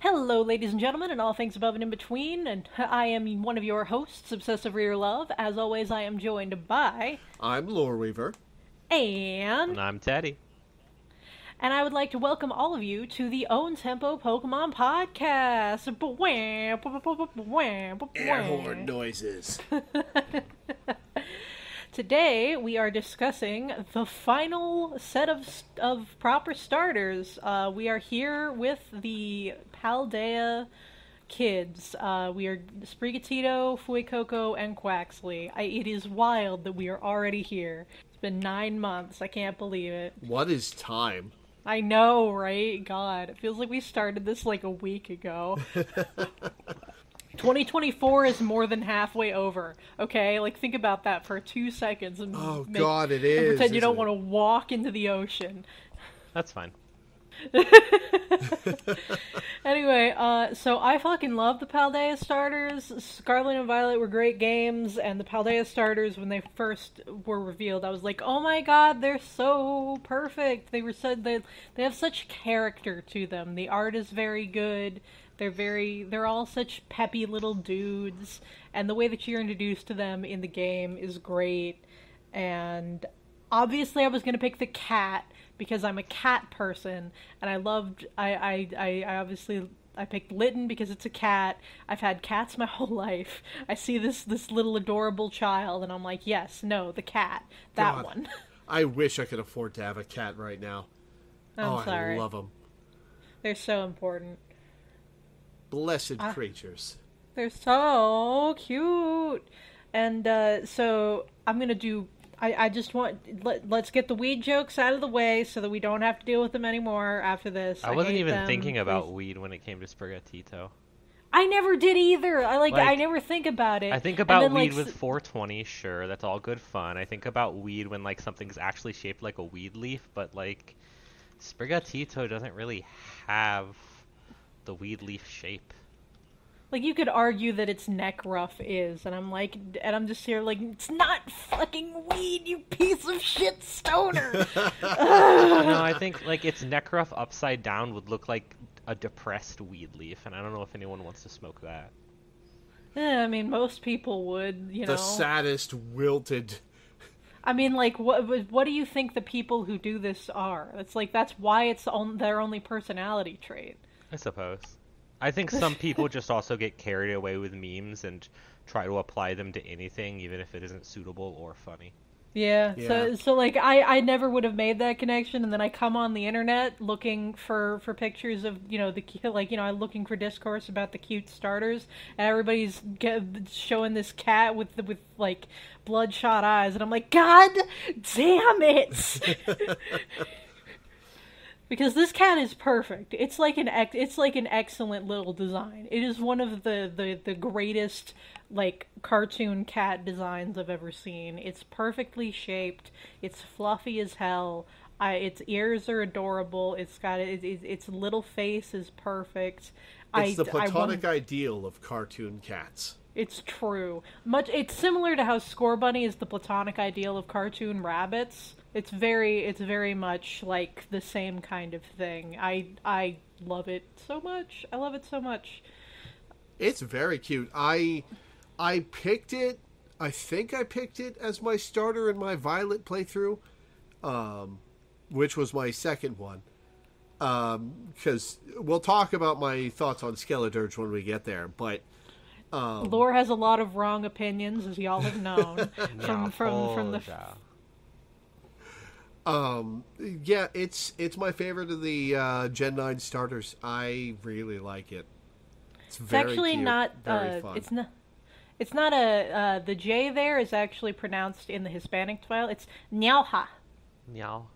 Hello, ladies and gentlemen, and all things above and in between. And I am one of your hosts, Obsessive Reader Love. As always, I am joined by I'm Loreweaver. and And I'm Teddy. and I would like to welcome all of you to the Own Tempo Pokemon Podcast. Air horn noises. Today we are discussing the final set of of proper starters. Uh, we are here with the Paldea kids. Uh, we are Sprigatito, Fuecoco, and Quaxly. I, it is wild that we are already here. It's been nine months. I can't believe it. What is time? I know, right? God, it feels like we started this like a week ago. 2024 is more than halfway over. Okay, like think about that for two seconds and Oh make- God, it and pretend you don't isn't want to walk into the ocean. That's fine. Anyway, uh, so I fucking love the Paldea starters. Scarlet and Violet were great games, and the Paldea starters, when they first were revealed, I was like, oh my god, they're so perfect. They were so they they have such character to them. The art is very good. They're very they're all such peppy little dudes, and the way that you're introduced to them in the game is great. And obviously I was gonna pick the cat because I'm a cat person and I loved I I, I, I obviously I picked Litten because it's a cat. I've had cats my whole life. I see this this little adorable child and I'm like, yes, no, the cat. That God. one. I wish I could afford to have a cat right now. I'm oh, sorry. I love them. They're so important. Blessed Ah. creatures. They're so cute. And uh, so I'm gonna do. I, I just want let, let's get the weed jokes out of the way so that we don't have to deal with them anymore after this. I wasn't even them. thinking about Please- weed when it came to Sprigatito. I never did either. I like, I never think about it. I think about then, weed like, with 420, sure, that's all good fun. I think about weed when like something's actually shaped like a weed leaf, but like Sprigatito doesn't really have the weed leaf shape. like you could argue that its neck ruff is, and I'm like, and I'm just here like, it's not fucking weed, you piece of shit stoner. no, I think like its neck ruff upside down would look like a depressed weed leaf, and I don't know if anyone wants to smoke that. yeah, I mean, most people would, you know. The saddest wilted. I mean, like, what what do you think the people who do this are? It's like that's why it's on their only personality trait. I suppose. I think some people just also get carried away with memes and try to apply them to anything, even if it isn't suitable or funny. Yeah. So Yeah. so so like I I never would have made that connection, and then I come on the internet looking for for pictures of you know the cu- like you know I'm looking for discourse about the cute starters, and everybody's get, showing this cat with the, with like bloodshot eyes, and I'm like, God damn it. because this cat is perfect. It's like an ex- it's like an excellent little design. It is one of the the the greatest like cartoon cat designs I've ever seen. It's perfectly shaped. It's fluffy as hell. I, its ears are adorable. It's got it, it, its little face is perfect. I, It's the I want- platonic ideal of cartoon cats. it's true. Much. It's similar to how Scorbunny is the platonic ideal of cartoon rabbits. It's very. It's very much like the same kind of thing. I I love it so much. I love it so much. It's very cute. I I picked it. I think I picked it as my starter in my Violet playthrough, um, which was my second one. Because we'll talk about my thoughts on Skeledirge when we get there. But um, Lore has a lot of wrong opinions, as y'all have known from from from the. Neapolitan. um, yeah, it's it's my favorite of the uh, Gen Nine starters. I really like it. It's, It's very actually cute, not. very Uh, fun. it's not. It's not a. Uh, the J there is actually pronounced in the Hispanic style. It's nyauha. Meow.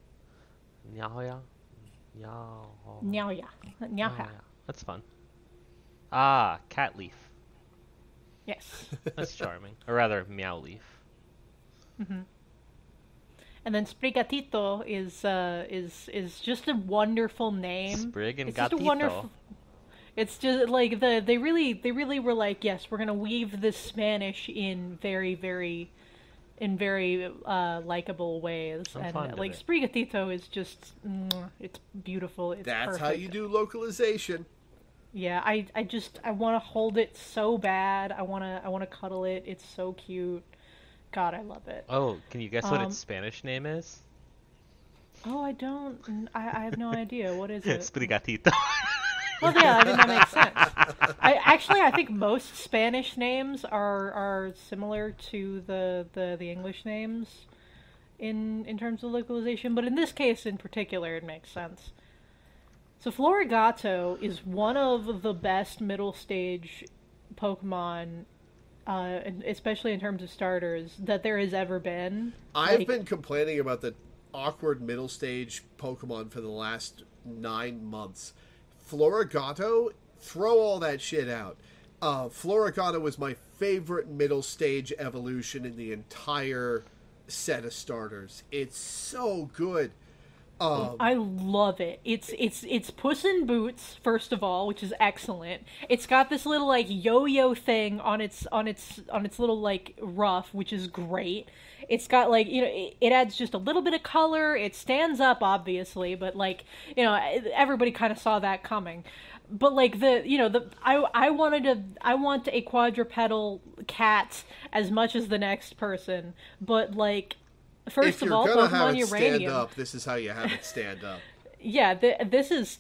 Meow ya. Meow. Nyauya. Nyauha. yeah. That's fun. Ah, cat leaf. Yes. That's charming. or rather, meow leaf. And then Sprigatito is uh, is is just a wonderful name. Sprig and it's just a wonderful. It's just like the they really they really were like yes we're gonna weave this Spanish in very very in very uh, likable ways I'm and fond of like it. Sprigatito is just mwah, it's beautiful it's That's perfect. how you do localization. Yeah, I I just I want to hold it so bad. I want to I want to cuddle it. It's so cute. God, I love it. Oh, can you guess what Um, its Spanish name is? Oh, I don't. I, I have no idea. What is it? Sprigatito. Well, yeah, I mean that makes sense. I actually I think most Spanish names are are similar to the the, the English names in in terms of localization, but in this case in particular, it makes sense. So Floragato is one of the best middle stage Pokemon, uh, especially in terms of starters, that there has ever been. I've Like- been complaining about the awkward middle stage Pokemon for the last nine months. Floragato, throw all that shit out. Uh, Floragato was my favorite middle stage evolution in the entire set of starters. It's so good. Um, I love it. It's it's it's Puss in Boots first of all, which is excellent. It's got this little like yo-yo thing on its on its on its little like ruff, which is great. It's got like you know it, it adds just a little bit of color. It stands up obviously, but like you know everybody kind of saw that coming. But like the you know the I I wanted to I want a quadrupedal cat as much as the next person, but like first if of you're all, gonna have Pokemon it stand Uranium up, this is how you have it stand up. yeah th- this is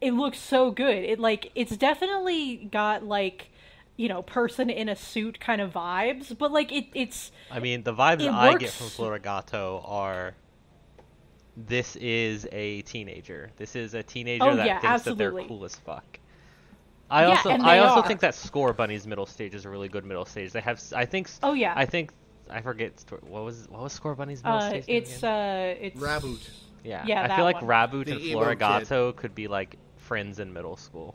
it looks so good it like it's definitely got like you know person in a suit kind of vibes but like it it's I mean, the vibes It I get from Floragato are this is a teenager. This is a teenager Oh, that yeah, thinks that they're cool as fuck. I Yeah, also and I also are. think that Scorbunny's middle stage is a really good middle stage. They have I think Oh, yeah. I think I forget what was what was Scorbunny's middle uh name it's again? uh it's Raboot. yeah. yeah, I feel like one. Raboot The and emo kid. Floragato could be like friends in middle school.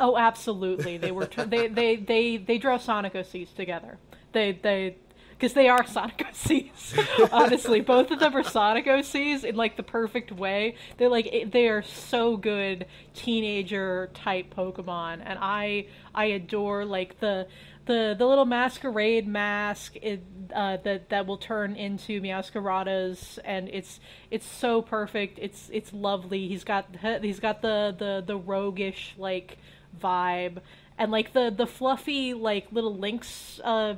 oh absolutely they were tr- they they they they draw Sonic OCs together they they because they are Sonic OCs. Honestly, both of them are Sonic OCs in like the perfect way. They're like they are so good teenager type Pokemon, and I I adore like the the the little masquerade mask it, uh, that that will turn into Meowscaradas, and it's it's so perfect. It's it's lovely. He's got he's got the the the roguish like vibe, and like the the fluffy like little links uh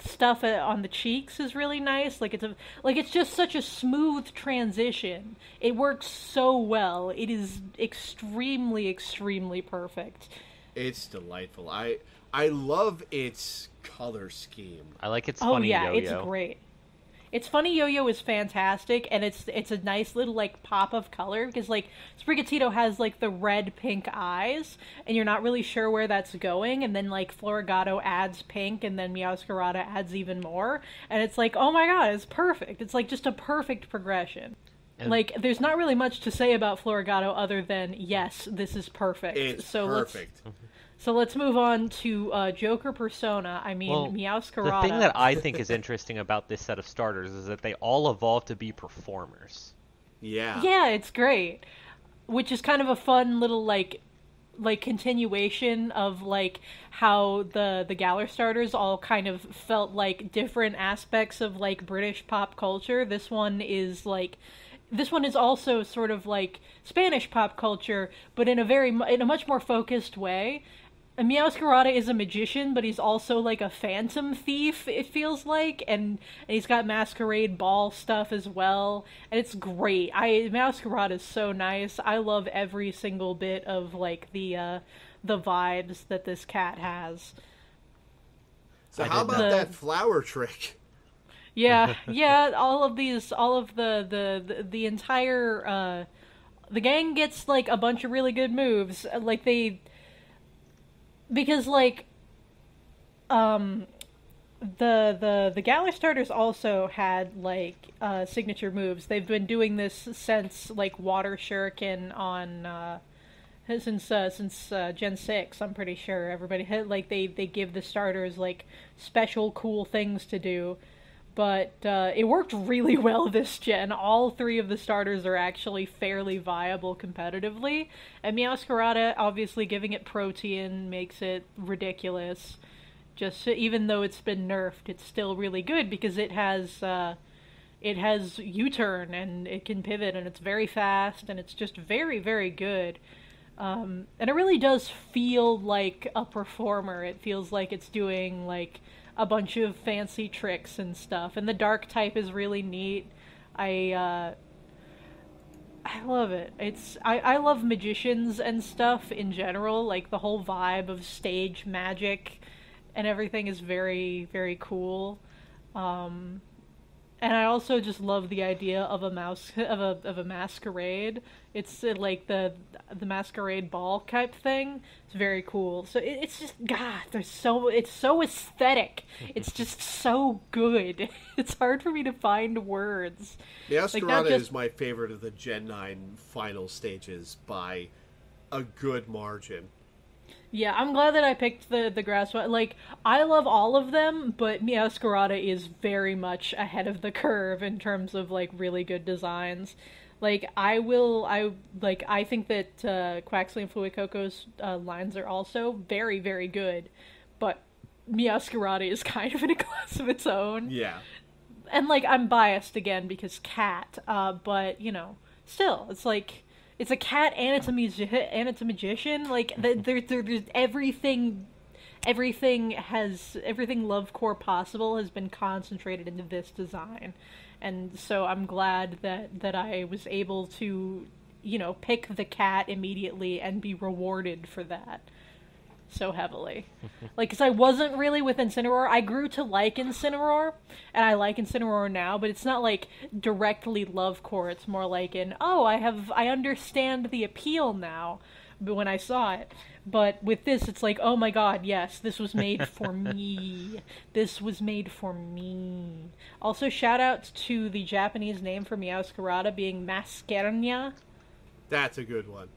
stuff uh, on the cheeks is really nice like it's a like it's just such a smooth transition it works so well it is extremely extremely perfect It's delightful. I I love its color scheme. I like its oh funny yeah yo-yo. it's great it's funny yo-yo is fantastic and it's it's a nice little like pop of color because like sprigatito has like the red pink eyes and you're not really sure where that's going and then like floragato adds pink and then meowscarada adds even more and it's like oh my god it's perfect it's like just a perfect progression And- like there's not really much to say about floragato other than yes this is perfect It's so let's perfect. Mm-hmm. So let's move on to uh, joker persona i mean Well, meowscarada The thing that I think is interesting about this set of starters is that they all evolve to be performers. Yeah. Yeah, it's great. Which is kind of a fun little like like continuation of like how the the Galar starters all kind of felt like different aspects of like British pop culture. This one is like this one is also sort of like Spanish pop culture, but in a very in a much more focused way. And Meowscarada is a magician, but he's also like a phantom thief, it feels like, and, and he's got masquerade ball stuff as well, and it's great. I Meowscarada is so nice. I love every single bit of like the uh, the vibes that this cat has. So I how about not- that flower trick? Yeah, yeah. All of these, all of the the the, the entire uh, the gang gets like a bunch of really good moves. Uh, Like they because like um the the the Galar starters also had like uh signature moves. They've been doing this since like Water Shuriken on uh since uh, since uh, Gen six, I'm pretty sure everybody had like they they give the starters like special cool things to do, but uh, it worked really well this gen. All three of the starters are actually fairly viable competitively, and Meowscarada obviously giving it Protean makes it ridiculous. Just even though it's been nerfed, it's still really good because it has. Uh, it has U-turn and it can pivot and it's very fast and it's just very very good. Um, and it really does feel like a performer. It feels like it's doing like a bunch of fancy tricks and stuff. And the dark type is really neat. I uh, I love it. It's I, I love magicians and stuff in general. Like the whole vibe of stage magic and everything is very very cool. Um, and I also just love the idea of a mouse of a of a masquerade. It's uh, like the the masquerade ball type thing. It's very cool. So it, it's just God. There's so it's so aesthetic. It's just so good. It's hard for me to find words. Masquerada just- is my favorite of the Gen 9 final stages by a good margin. Yeah, I'm glad that I picked the the grass one. Like I love all of them, but Meowscarada is very much ahead of the curve in terms of like really good designs. Like I will, I like I think that uh, Quaxly and Fuecoco's uh, lines are also very very good, but Meowscarada is kind of in a class of its own Yeah. and like I'm biased again because cat, uh, but you know, still, it's like it's a cat and it's a music and it's a magician. Like there- there's everything, everything has everything love core possible has been concentrated into this design, and so I'm glad that that I was able to, you know, pick the cat immediately and be rewarded for that so heavily. like, because I wasn't really with Incineroar. I grew to like Incineroar, and I like Incineroar now, but it's not like directly love core. It's more like an, oh, I have, I understand the appeal now but when I saw it. But with this, it's like, oh my god, yes, this was made for me. This was made for me. Also, shout out to the Japanese name for Meowscarada being Masquernya. That's a good one.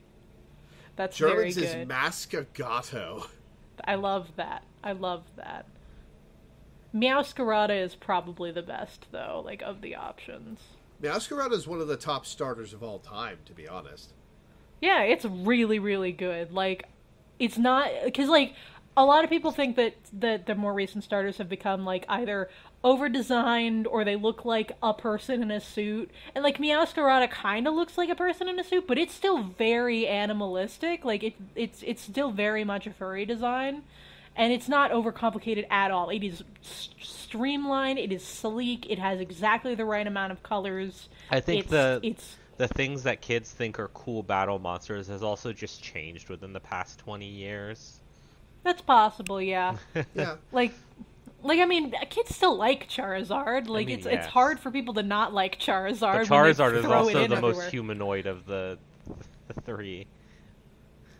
That's Germans very is good. Maskagato. I love that. I love that. Meowscarada is probably the best, though, like, of the options. Masquerada is one of the top starters of all time, to be honest. Yeah, it's really, really good. Like, it's not because like a lot of people think that that the more recent starters have become like either over designed or they look like a person in a suit. And like Meowscarada kind of looks like a person in a suit, but it's still very animalistic. Like it, it's it's still very much a furry design. And it's not overcomplicated at all. It is s- streamlined. It is sleek. It has exactly the right amount of colors. I think it's, the it's the things that kids think are cool battle monsters has also just changed within the past 20 years. that's possible. Yeah. Yeah. like like I mean, kids still like Charizard. Like mean, it's it's hard for people to not like Charizard. The when they Charizard is also the everywhere. most humanoid of the the three.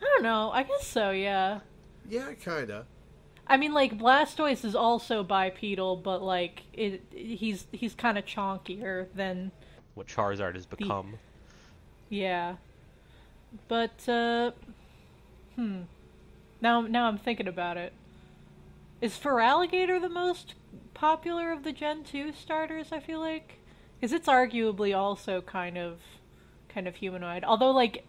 I don't know. I guess so. Yeah. Yeah, kinda. I mean, like Blastoise is also bipedal, but like it, he's he's kind of chonkier than What Charizard has become. yeah. But uh, hmm. Now now I'm thinking about it. Is Feraligatr the most popular of the Gen 2 starters, I feel like? Cuz it's arguably also kind of kind of humanoid. Although like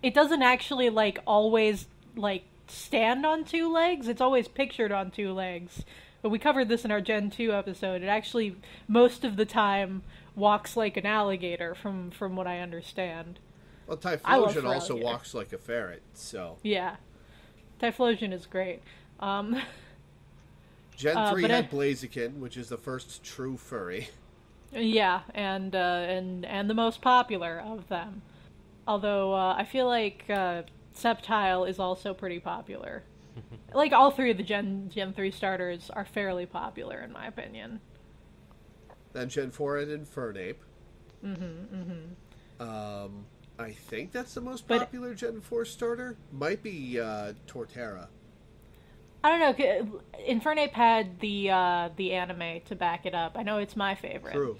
it doesn't actually like always like stand on two legs. It's always pictured on two legs. But we covered this in our Gen 2 episode. It actually most of the time walks like an alligator from from what I understand. Well, Typhlosion also walks like a ferret, so. Yeah. Typhlosion is great. Um Gen Uh, 3 had I- Blaziken, which is the first true furry. yeah, and uh and and the most popular of them. Although uh, I feel like uh Sceptile is also pretty popular. like all three of the Gen Gen 3 starters are fairly popular in my opinion. Then Gen 4 had Infernape. Mm-hmm, mm-hmm. Um, I think that's the most But- popular Gen 4 starter. Might be uh, Torterra. I don't know. Infernape had the uh, the anime to back it up. I know it's my favorite. True.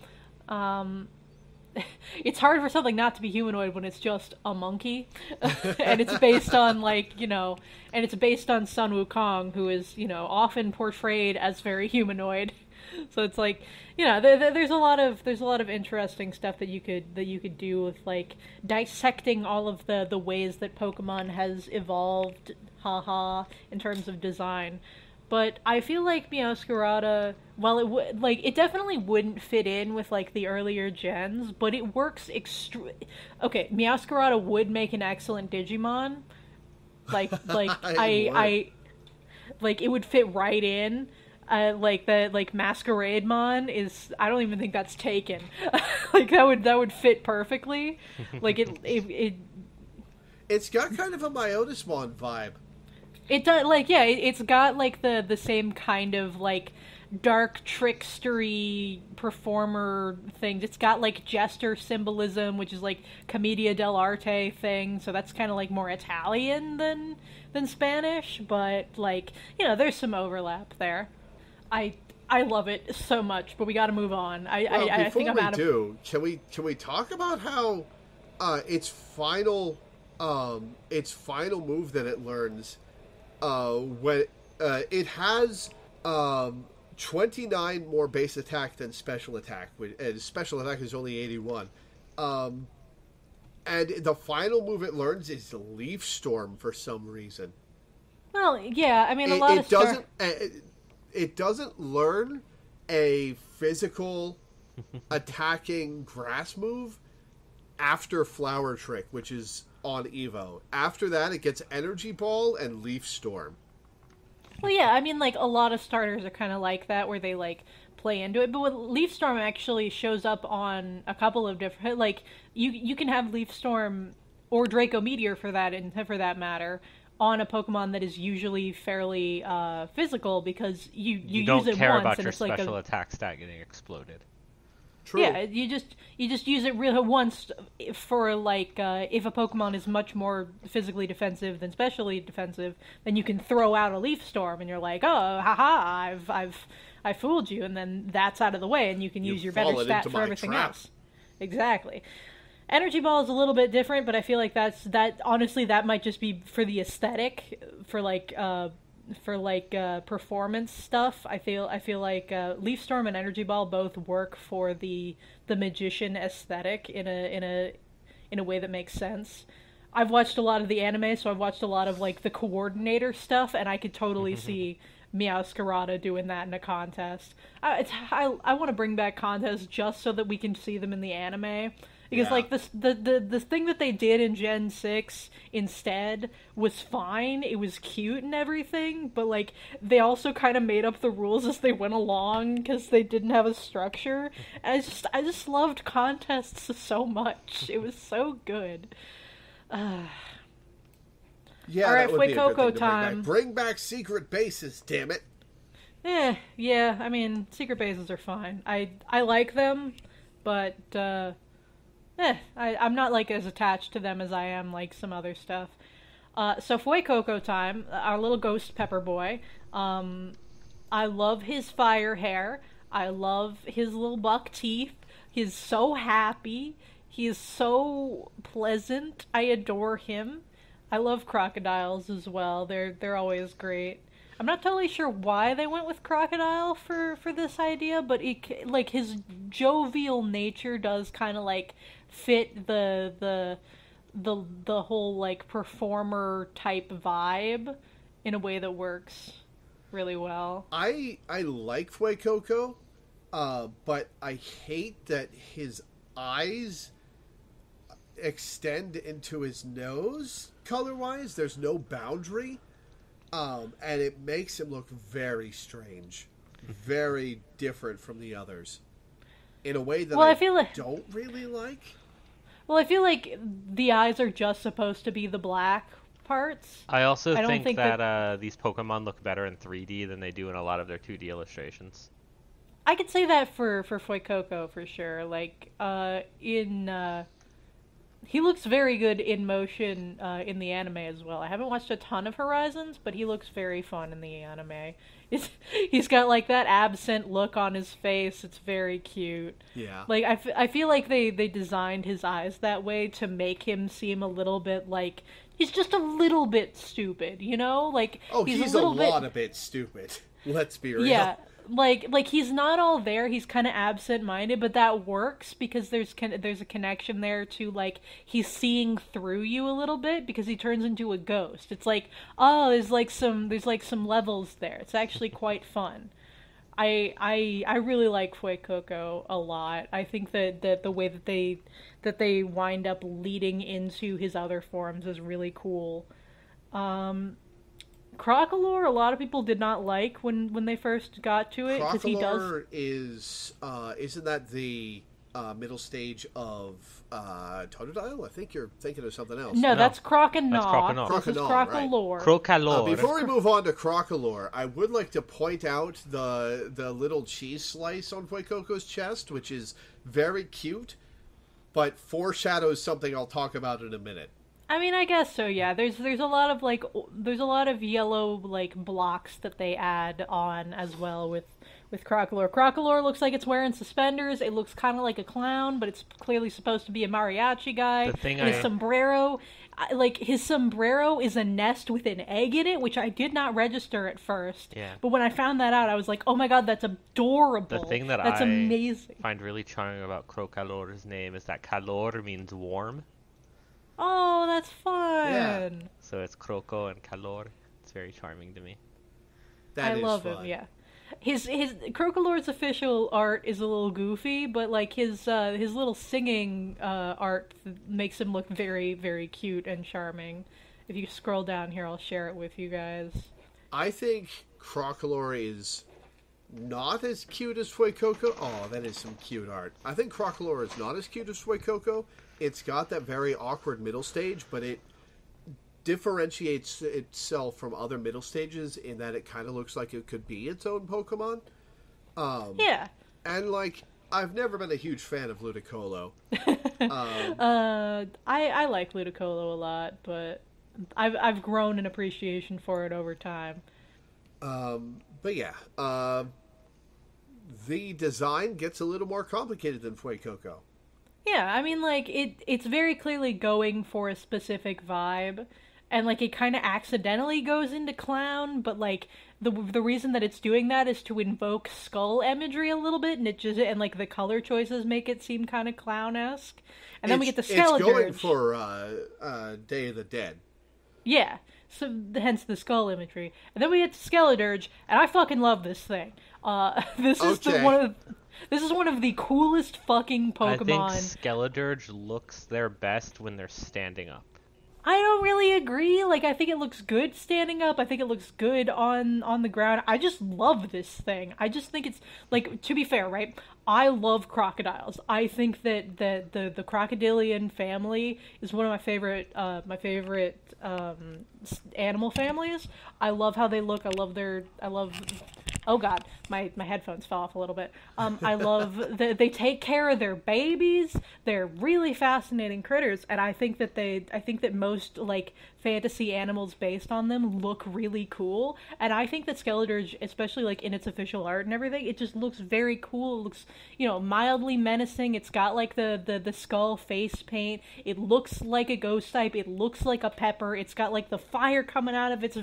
it's hard for something not to be humanoid when it's just a monkey and it's based on like you know and it's based on sun wukong who is you know often portrayed as very humanoid so it's like you know there, there- there's a lot of there's a lot of interesting stuff that you could that you could do with like dissecting all of the the ways that pokemon has evolved haha in terms of design But I feel like Meowscarada, while it would like it definitely wouldn't fit in with like the earlier gens, but it works extre Okay, Meowscarada would make an excellent Digimon. Like like It I. I like it would fit right in. Uh, like the like Masquerade Mon is I don't even think that's taken. like that would that would fit perfectly. Like it it, it It's got kind of a Myotismon vibe. It does like yeah, it, it's got like the the same kind of like dark trickstery performer things. It's got like jester symbolism, which is like commedia dell'arte thing. So that's kind of like more Italian than than Spanish, but like you know, there's some overlap there. I I love it so much, but we got to move on. I Well, I, I before think I'm we out of do, can we can we talk about how uh, its final um, its final move that it learns uh, when uh, it has um, 29 more base attack than special attack, and special attack is only 81. Um, and the final move it learns is Leaf Storm for some reason. well, yeah. I mean, a It, lot it of Star- doesn't. uh, It, it doesn't learn a physical attacking grass move after Flower Trick, which is on Evo. After that, it gets Energy Ball and Leaf Storm. Well, yeah, I mean, like a lot of starters are kind of like that, where they like play into it. But with Leaf Storm actually shows up on a couple of different, like you you can have Leaf Storm or Draco Meteor for that, and for that matter, on a Pokemon that is usually fairly uh, physical because you you, You, don't use it care once about and your it's like special a attack stat getting exploded. True. yeah, you just you just use it real once for like uh, if a Pokemon is much more physically defensive than specially defensive, then you can throw out a Leaf Storm, and you're like, oh, haha, I've I've I fooled you, and then that's out of the way, and you can You've use your better stat for everything trap. else. Exactly. Energy Ball is a little bit different, but I feel like that's that. Honestly, that might just be for the aesthetic, for like uh, for like uh, performance stuff. I feel I feel like uh, Leaf Storm and Energy Ball both work for the the magician aesthetic in a in a in a way that makes sense. I've watched a lot of the anime, so I've watched a lot of like the coordinator stuff, and I could totally see Meowscarada doing that in a contest. I it's, I, I want to bring back contests just so that we can see them in the anime. Because Yeah. like this the, the the thing that they did in Gen 6 instead was fine. It was cute and everything, but like they also kind of made up the rules as they went along cuz they didn't have a structure. And I just I just loved contests so much. It was so good. Yeah, All right, that would be a good Fuecoco thing to bring time. back. Bring back secret bases, damn it. Eh, yeah, I mean, secret bases are fine. I I like them, but uh eh, I, I'm not like as attached to them as I am like some other stuff. Uh so Fuecoco time, our little ghost pepper boy. Um I love his fire hair. I love his little buck teeth. He's so happy. He is so pleasant. I adore him. I love crocodiles as well. They're they're always great. I'm not totally sure why they went with crocodile for for this idea, but like his jovial nature does kind of like fit the the the the whole like performer type vibe in a way that works really well. I I like Fuecoco, uh, but I hate that his eyes extend into his nose color wise. There's no boundary, um, and it makes him look very strange, very different from the others, in a way that Well, I, I feel like- don't really like. Well, I feel like the eyes are just supposed to be the black parts. I also I think, think that, that- uh, these Pokemon look better in 3D than they do in a lot of their 2D illustrations. I could say that for for Fuecoco for sure. Like uh, in uh, he looks very good in motion uh, in the anime as well. I haven't watched a ton of Horizons, but he looks very fun in the anime. It's, he's got like that absent look on his face. It's very cute. Yeah, Like I, f- I feel like they they designed his eyes that way to make him seem a little bit like he's just a little bit stupid, you know? Like oh, he's, he's, a little a bit lot of bit stupid. Let's be real. yeah, like like he's not all there he's kind of absent-minded but that works because there's con- there's a connection there to like he's seeing through you a little bit because he turns into a ghost it's like oh there's like some there's like some levels there it's actually quite fun I I I really like Fuecoco a lot. I think that, that the way that they that they wind up leading into his other forms is really cool. Um, Crocalor, a lot of people did not like when when they first got to it because he does. Crocalor is uh, isn't that the uh, middle stage of uh, Totodile? I think you're thinking of something else. No, No. that's Croconaw. That's Croconaw. This is Croconaw, right. Crocalor. Uh, Crocalor. before we move on to Crocalor, I would like to point out the the little cheese slice on Fuecoco's chest, which is very cute, but foreshadows something I'll talk about in a minute. I mean, I guess so. Yeah, there's there's a lot of like there's a lot of yellow like blocks that they add on as well with with Crocalor. Crocalor looks like it's wearing suspenders. It looks kind of like a clown, but it's clearly supposed to be a mariachi guy. The thing and his sombrero, I- like his sombrero is a nest with an egg in it, which I did not register at first. Yeah. But when I found that out, I was like, oh my god, that's adorable. The thing that that's I amazing. find really charming about Crocalor's name is that calor means warm, Oh, that's fun. Yeah. so it's Croco and calor. It's very charming to me. That I is love fun. him. Yeah, his his Crocalor's official art is a little goofy, but like his uh, his little singing uh, art th- makes him look very very cute and charming. If you scroll down here, I'll share it with you guys. I think Crocalor is not as cute as Fuecoco. Oh, that is some cute art. I think Crocalor is not as cute as Fuecoco. It's got that very awkward middle stage, but it differentiates itself from other middle stages in that it kind of looks like it could be its own Pokemon. Um, Yeah. And like, I've never been a huge fan of Ludicolo. Uh, I I like Ludicolo a lot, but I've I've grown an appreciation for it over time. Um, but yeah, um the design gets a little more complicated than Fuecoco. Yeah, I mean, like it. It's very clearly going for a specific vibe, and like it kind of accidentally goes into clown. But like the the reason that it's doing that is to invoke skull imagery a little bit, and it just and like the color choices make it seem kind of clown esque. And then we get the It's- It's going for uh, uh, Day of the Dead. Yeah, so hence the skull imagery. And then we get to Skeledirge, and I fucking love this thing. Uh, this is the one of this is one of the coolest fucking Pokemon. I think. Skeledirge looks their best when they're standing up. I don't really agree. Like I think it looks good standing up. I think it looks good on on the ground. I just love this thing. I just think it's like to be fair, right? I love crocodiles. I think that that the the crocodilian family is one of my favorite uh my favorite um animal families. I love how they look. I love their I love Oh God, my my headphones fell off a little bit. Um, I love that they take care of their babies. They're really fascinating critters, and I think that they, I think that most like fantasy animals based on them look really cool. And I think that Skeledirge, especially like in its official art and everything, it just looks very cool. It looks, you know, mildly menacing. It's got like the the the skull face paint. It looks like a ghost type. It looks like a pepper. It's got like the fire coming out of its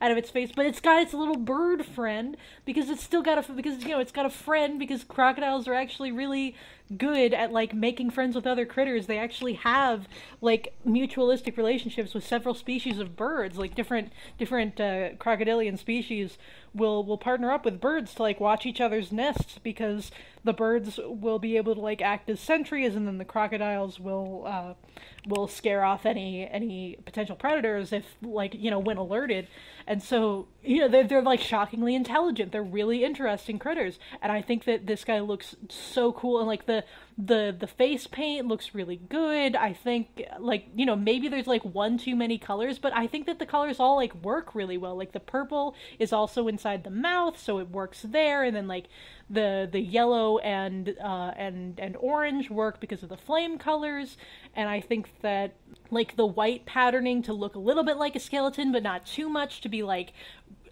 out of its face, but it's got its little bird friend because it's still got a because you know it's got a friend because crocodiles are actually really good at like making friends with other critters. They actually have like mutualistic relationships with several species of birds. Like different different uh, crocodilian species will will partner up with birds to like watch each other's nests because the birds will be able to like act as sentries, and then the crocodiles will uh, will scare off any any potential predators if like you know when alerted. And so you know they're they're like shockingly intelligent. They're really interesting critters, and I think that this guy looks so cool. And like the the the face paint looks really good. I think like you know maybe there's like one too many colors, but I think that the colors all like work really well. Like the purple is also inside the mouth, so it works there, and then like the the yellow and uh, and and orange work because of the flame colors, and I think that like the white patterning to look a little bit like a skeleton, but not too much to be like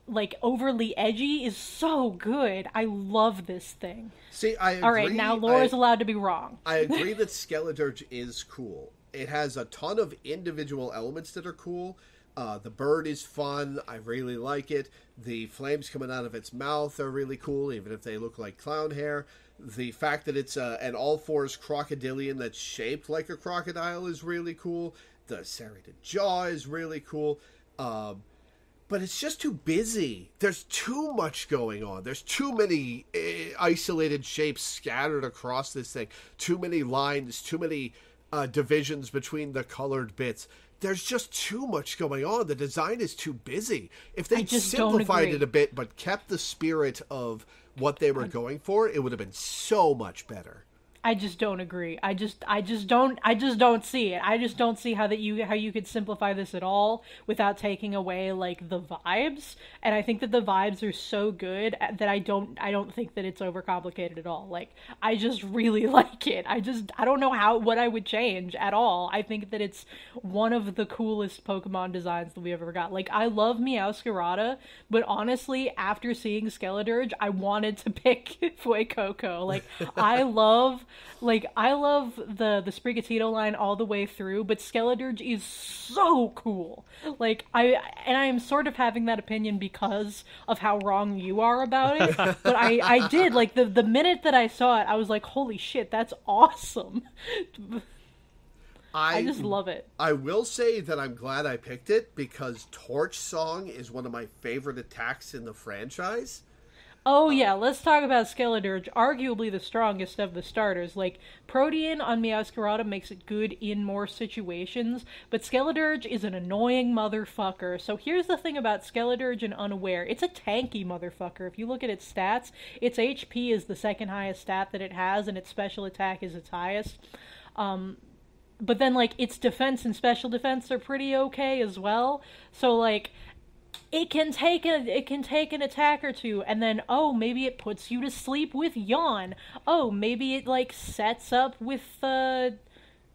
like overly edgy is so good. I love this thing. See, I agree. All right, now Laura's I, allowed to be wrong. I agree that Skeledirge is cool. It has a ton of individual elements that are cool, Uh, the bird is fun. I really like it. The flames coming out of its mouth are really cool, even if they look like clown hair. The fact that it's uh, an all fours crocodilian that's shaped like a crocodile is really cool. The serrated jaw is really cool. Um, but it's just too busy. There's too much going on. There's too many uh, isolated shapes scattered across this thing. Too many lines. Too many uh, divisions between the colored bits. There's just too much going on. The design is too busy. If they simplified it a bit but kept the spirit of what they were going for, it would have been so much better. I just don't agree. I just I just don't I just don't see it. I just don't see how that you how you could simplify this at all without taking away like the vibes. And I think that the vibes are so good that I don't I don't think that it's overcomplicated at all. Like I just really like it. I just I don't know how what I would change at all. I think that it's one of the coolest Pokemon designs that we ever got. Like I love Meowscarada, but honestly, after seeing Skeledirge, I wanted to pick Fuecoco. Like I love like I love the the Sprigatito line all the way through, but Skeledirge is so cool. Like I and I am sort of having that opinion because of how wrong you are about it. but I I did like the the minute that I saw it, I was like, holy shit, that's awesome. I, I just love it. I will say that I'm glad I picked it because Torch Song is one of my favorite attacks in the franchise. Oh yeah, let's talk about Skeledirge, arguably the strongest of the starters. Like Protean on Meowscarada makes it good in more situations, but Skeledirge is an annoying motherfucker. So here's the thing about Skeledirge and Unaware. It's a tanky motherfucker. If you look at its stats, its HP is the second highest stat that it has and its special attack is its highest. Um, but then like its defense and special defense are pretty okay as well. So like it can take a it can take an attack or two and then oh maybe it puts you to sleep with yawn. Oh maybe it like sets up with uh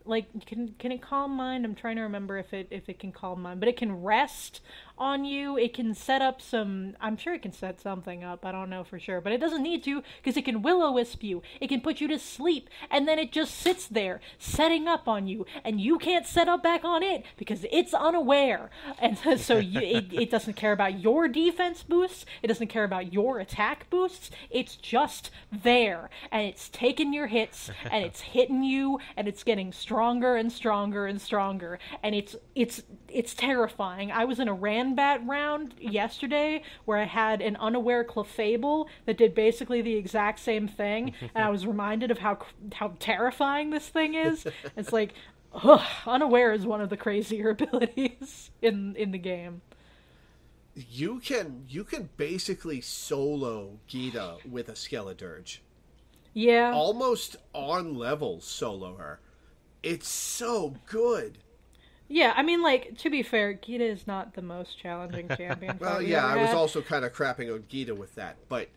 like can can it calm mind? I'm trying to remember if it if it can calm mind but it can rest on you. It can set up some. I'm sure it can set something up. I don't know for sure, but it doesn't need to because it can will o wisp you. It can put you to sleep, and then it just sits there setting up on you, and you can't set up back on it because it's unaware. And so you, it, it doesn't care about your defense boosts. It doesn't care about your attack boosts. It's just there, and it's taking your hits, and it's hitting you, and it's getting stronger and stronger and stronger, and it's it's it's terrifying. I was in a random bat round yesterday where I had an unaware Clefable that did basically the exact same thing, and I was reminded of how how terrifying this thing is. It's like, ugh, unaware is one of the crazier abilities in in the game. You can you can basically solo Geeta with a Skeledirge. Yeah, almost on level solo her. It's so good. Yeah, I mean, like to be fair, Geeta is not the most challenging champion. well, yeah, I was also kind of crapping on Geeta with that, but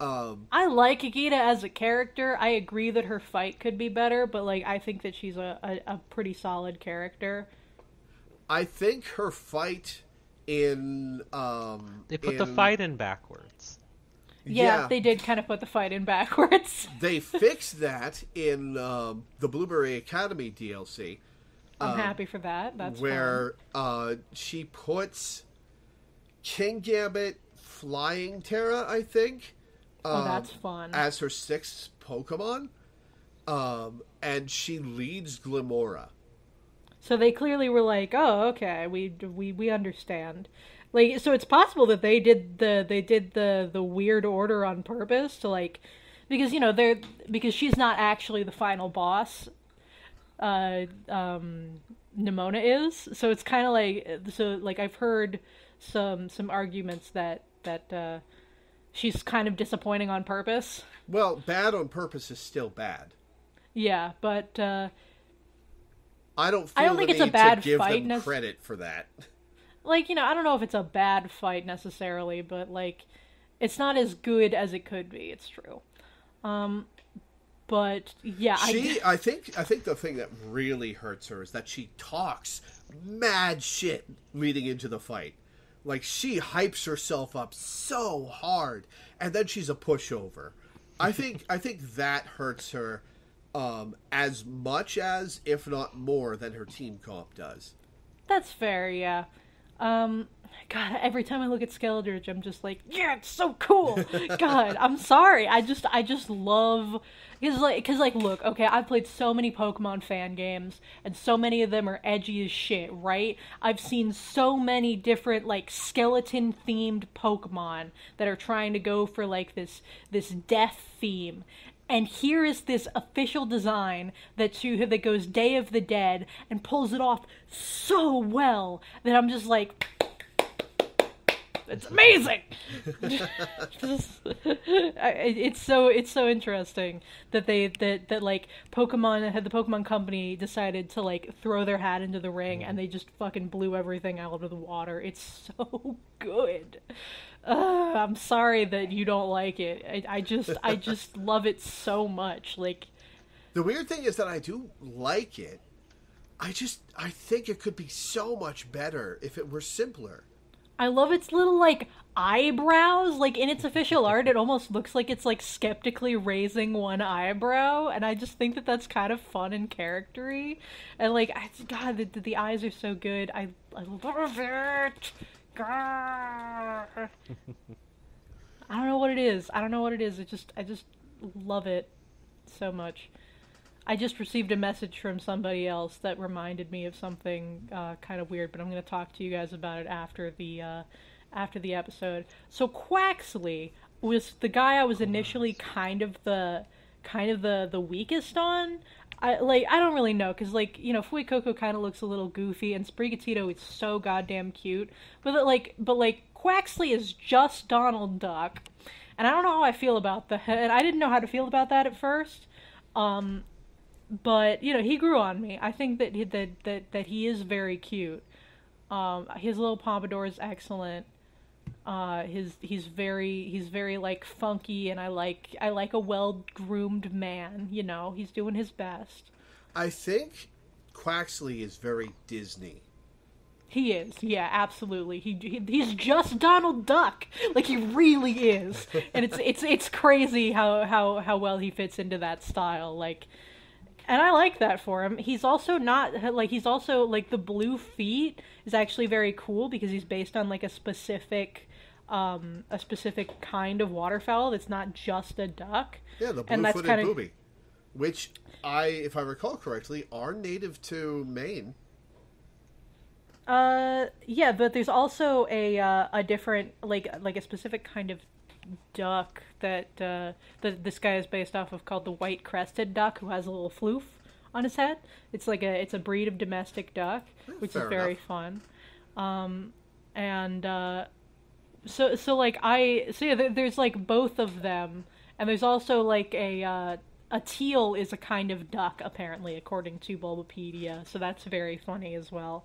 um, I like Geeta as a character. I agree that her fight could be better, but like I think that she's a, a, a pretty solid character. I think her fight in um, they put in... the fight in backwards. Yeah, yeah, they did kind of put the fight in backwards. they fixed that in um, the Blueberry Academy DLC I'm um, happy for that. That's where uh, she puts Kingambit flying Tera, I think. Oh, um, that's fun. As her sixth Pokemon, um, and she leads Glimmora. So they clearly were like, "Oh, okay, we we we understand." Like, so it's possible that they did the they did the the weird order on purpose to like, because you know they're because she's not actually the final boss uh, um, Nemona is. So it's kind of like so like I've heard some some arguments that that uh, she's kind of disappointing on purpose. Well, bad on purpose is still bad. Yeah, but uh, I don't. I don't think it's a bad give fight. Them credit for that. Like you know, I don't know if it's a bad fight necessarily, but like, it's not as good as it could be. It's true. Um, but yeah, she. I, I think. I think the thing that really hurts her is that she talks mad shit leading into the fight. Like she hypes herself up so hard, and then she's a pushover. I think. I think that hurts her um, as much as, if not more, than her team comp does. That's fair. Yeah. Um, God, every time I look at Skeledirge, I'm just like, yeah, it's so cool. God, I'm sorry. I just, I just love, because like, because like, look, okay, I've played so many Pokemon fan games, and so many of them are edgy as shit, right? I've seen so many different like skeleton themed Pokemon that are trying to go for like this, this death theme, and here is this official design that you that goes Day of the Dead and pulls it off so well that I'm just like it's amazing. Just- I- it's so it's so interesting that they that that like Pokemon had the Pokemon Company decided to like throw their hat into the ring and they just fucking blew everything out of the water. It's so good. Uh, I'm sorry that you don't like it. I, I just I just love it so much. Like The weird thing is that I do like it. I just I think it could be so much better if it were simpler. I love its little like eyebrows. Like in its official art, it almost looks like it's like skeptically raising one eyebrow, and I just think that that's kind of fun and charactery. And like, I, God, the, the eyes are so good. I I love it. I don't know what it is. I don't know what it is. It just I just love it so much. I just received a message from somebody else that reminded me of something uh, kind of weird, but I'm going to talk to you guys about it after the uh, after the episode. So Quaxly was the guy I was initially kind of the kind of the the weakest on. I like I don't really know because like you know Fuecoco kind of looks a little goofy and Sprigatito is so goddamn cute, but like but like Quaxly is just Donald Duck, and I don't know how I feel about that. And I didn't know how to feel about that at first. Um, but you know he grew on me. I think that he, that that that he is very cute. Um, his little pompadour is excellent. Uh, his he's very he's very like funky, and I like I like a well groomed man. You know he's doing his best. I think Quaxly is very Disney. He is, yeah, absolutely. He, he he's just Donald Duck, like he really is, and it's it's it's crazy how how how well he fits into that style. Like, and I like that for him. He's also not like he's also like the blue feet is actually very cool because he's based on like a specific um a specific kind of waterfowl that's not just a duck. Yeah, the blue-footed kinda- booby, which I, if I recall correctly, are native to Maine. Uh, yeah, but there's also a uh, a different like like a specific kind of duck that uh, that this guy is based off of called the white crested duck, who has a little floof on his head. It's like a it's a breed of domestic duck, which fair is very enough. fun. Um, and uh, so so like I so yeah, there's like both of them, and there's also like a uh, a teal is a kind of duck apparently according to Bulbapedia, so that's very funny as well.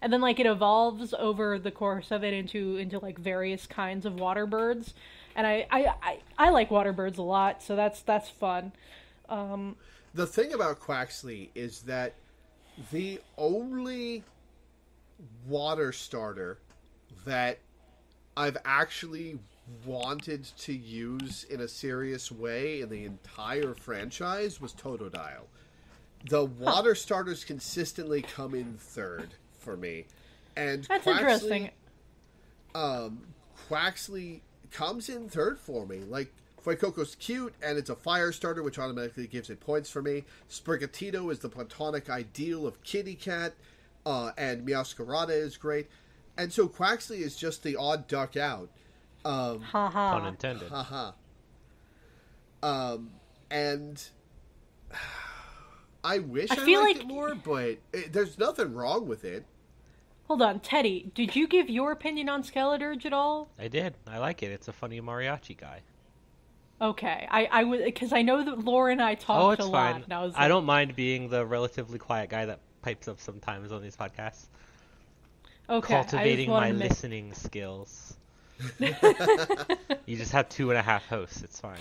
And then like it evolves over the course of it into into like various kinds of water birds, and I I, I, I like water birds a lot, so that's that's fun. Um, The thing about Quaxly is that the only water starter that I've actually wanted to use in a serious way in the entire franchise was Totodile. The water starters consistently come in third for me. And that's Quaxly- interesting. um, Quaxly comes in third for me. Like Fuecoco's cute, and it's a fire starter, which automatically gives it points for me. Sprigatito is the platonic ideal of Kitty Cat, uh, and Meowscarada is great. And so Quaxly is just the odd duck out. Um, Haha. Pun intended. haha. Um, and I wish I I, feel liked like- it more, but it, there's nothing wrong with it. Hold on, Teddy. Did you give your opinion on Skeledirge at all? I did. I like it. It's a funny mariachi guy. Okay, I I was because I know that Laura and I oh, talked oh, it's a fine. lot, and I was I don't mind being the relatively quiet guy that pipes up sometimes on these podcasts. okay, Cultivating my make- listening skills. you just have two and a half hosts. It's fine.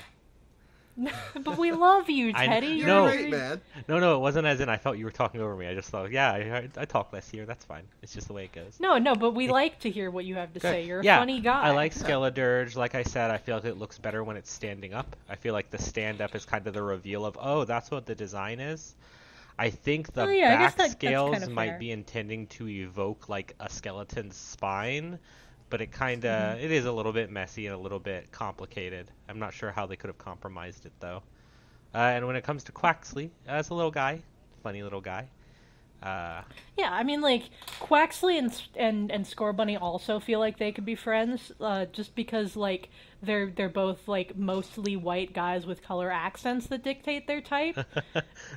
but we love you, Teddy. You're You're No. great, man. No, no, it wasn't as in I felt you were talking over me. I just thought, yeah, I, I talk less here. That's fine. It's just the way it goes. No, no, but we like to hear what you have to Good. say. You're a yeah, funny guy. I like Skeledirge. Like I said, I feel like it looks better when it's standing up. I feel like the stand up is kind of the reveal of, oh, that's what the design is. I think the Oh, yeah, back that- scales kinda might fair. be intending to evoke like a skeleton's spine, but it kind of it is a little bit messy and a little bit complicated. I'm not sure how they could have compromised it though. Uh, and when it comes to Quaxly, it's a little guy, funny little guy. Uh, Yeah, I mean, like Quaxly and and and Scorbunny also feel like they could be friends, uh, just because like they're they're both like mostly white guys with color accents that dictate their type.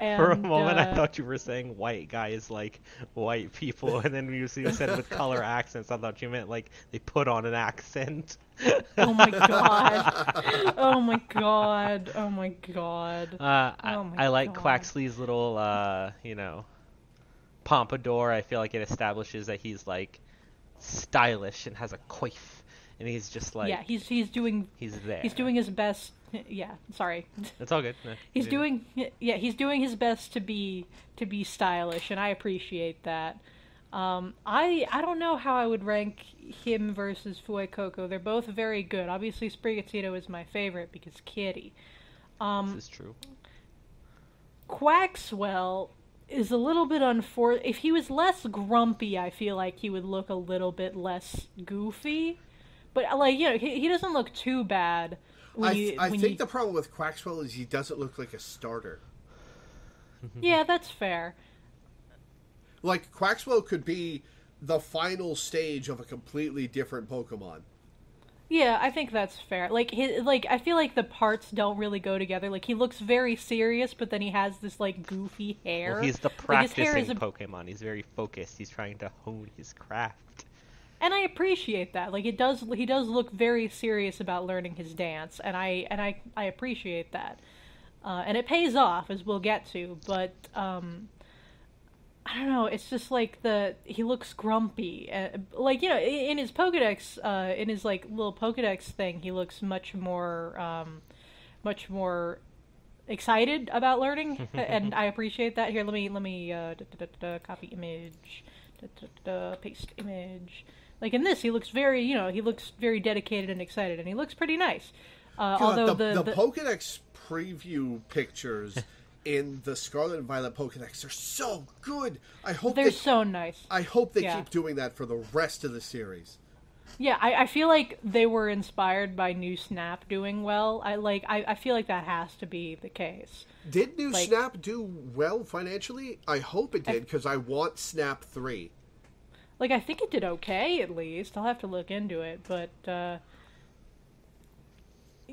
and, For a moment, I uh, thought you were saying white guys like white people, and then you you said with color accents, I thought you meant like they put on an accent. Oh my god! Oh my god! Oh my god! Uh, I, Oh my I like God. Quaxly's little, uh, you know, pompadour. I feel like it establishes that he's like stylish and has a coif, and he's just like yeah, he's he's doing he's there. he's doing his best. Yeah, sorry. It's all good. No, He's doing yeah, he's doing his best to be to be stylish, and I appreciate that. Um, I I don't know how I would rank him versus Fuecoco. They're both very good. Obviously, Sprigatito is my favorite because Kitty. Um, This is true. Quaxwell is a little bit unfor. If he was less grumpy, I feel like he would look a little bit less goofy. But like you know, he, he doesn't look too bad. I, you, I think you... the problem with Quaxwell is he doesn't look like a starter. yeah, that's fair. Like Quaxwell could be the final stage of a completely different Pokemon. Yeah, I think that's fair. Like his, like I feel like the parts don't really go together. Like he looks very serious, but then he has this like goofy hair. Well, he's the Like, practicing is a- Pokemon. He's very focused. He's trying to hone his craft. and I appreciate that. Like it does, he does look very serious about learning his dance, and I and I I appreciate that. Uh, and it pays off, as we'll get to. But um, I don't know. It's just like the he looks grumpy. Uh, like you know, in, in his Pokedex, uh, in his like little Pokedex thing, he looks much more, um, much more excited about learning, and I appreciate that. Here, let me let me uh, da, da, da, da, copy image, paste image. Like in this, he looks very, you know, he looks very dedicated and excited, and he looks pretty nice. Uh, God, although the, the, the, Pokedex preview pictures in the Scarlet and Violet Pokedex are so good. I hope they're they, so nice. I hope they yeah. keep doing that for the rest of the series. Yeah, I, I feel like they were inspired by New Snap doing well. I like I, I feel like that has to be the case. Did New Like- Snap do well financially? I hope it did because I want Snap three. Like I think it did okay at least. I'll have to look into it, but uh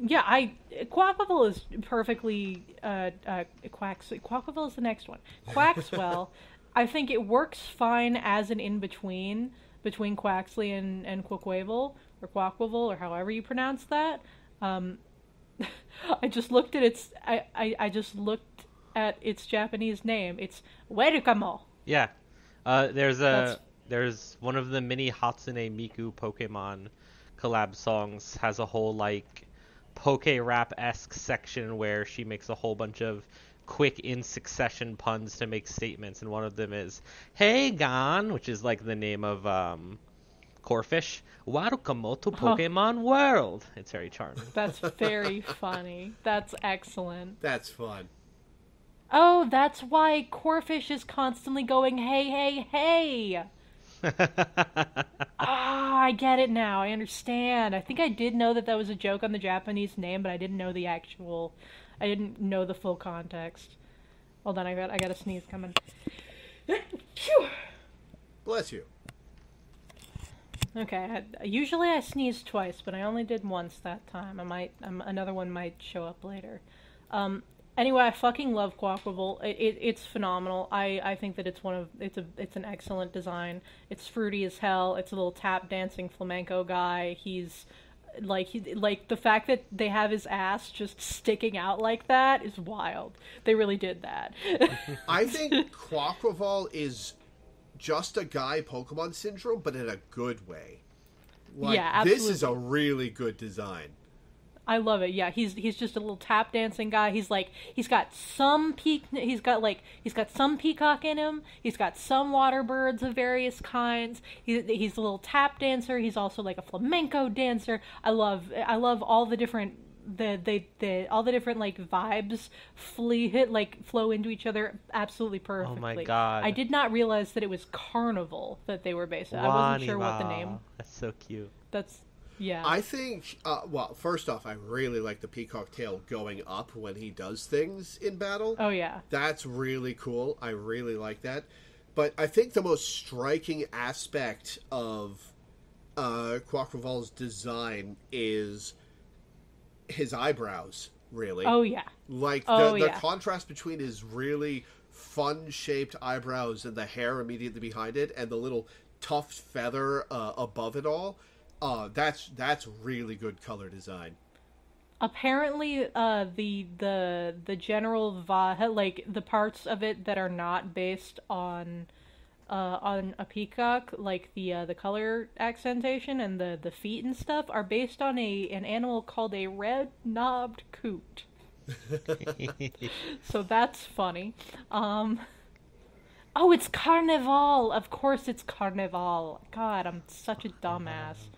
yeah, I Quacklevel is perfectly uh uh Quacks is the next one. Quaxwell, I think it works fine as an in between between Quaxly and and Quackwavel or Quackwavel or however you pronounce that. Um I just looked at its I, I, I just looked at its Japanese name. It's Werukamo. Yeah. Uh, there's a That's- there's one of the mini Hatsune Miku Pokemon collab songs has a whole like poke rap esque section where she makes a whole bunch of quick in succession puns to make statements, and one of them is "Hey Gon," which is like the name of um, Corphish. Welcome to Pokemon World. It's very charming. That's very funny. That's excellent. That's fun. Oh, that's why Corphish is constantly going, hey, hey, hey. Ah, I get it now. I understand. I think I did know that that was a joke on the Japanese name, but I didn't know the actual. I didn't know the full context. Hold on, I got I got a sneeze coming. Bless you. Okay, I, usually I sneeze twice, but I only did once that time. I might, um, another one might show up later. Um, anyway, I fucking love Quaquaval. It, it, it's phenomenal. I, I think that it's one of, it's a, it's an excellent design. It's fruity as hell. It's a little tap dancing flamenco guy. He's like, he, like the fact that they have his ass just sticking out like that is wild. They really did that. I think Quaquaval is just a guy Pokemon syndrome, but in a good way. Like, Yeah, This is a really good design. I love it. Yeah, he's he's just a little tap dancing guy. He's like he's got some peak. He's got like he's got some peacock in him. He's got some water birds of various kinds. He's he's a little tap dancer. He's also like a flamenco dancer. I love I love all the different the they the all the different like vibes flee hit like flow into each other absolutely perfectly. Oh my God. I did not realize that it was Carnival that they were based on. I wasn't sure what the name. That's so cute. That's yeah. I think, uh, well, first off, I really like the peacock tail going up when he does things in battle. oh yeah. That's really cool. I really like that. But I think the most striking aspect of uh, design is his eyebrows, really. Oh yeah. Like the, Oh, the yeah. contrast between his really fun shaped eyebrows and the hair immediately behind it and the little tuft feather uh, above it all. Uh, that's that's really good color design. Apparently, uh, the the the general va like the parts of it that are not based on uh, on a peacock, like the uh, the color accentation and the the feet and stuff, are based on a an animal called a red knobbed coot. So that's funny. Um, oh, it's Carnival. Of course, it's Carnival. God, I'm such a dumbass.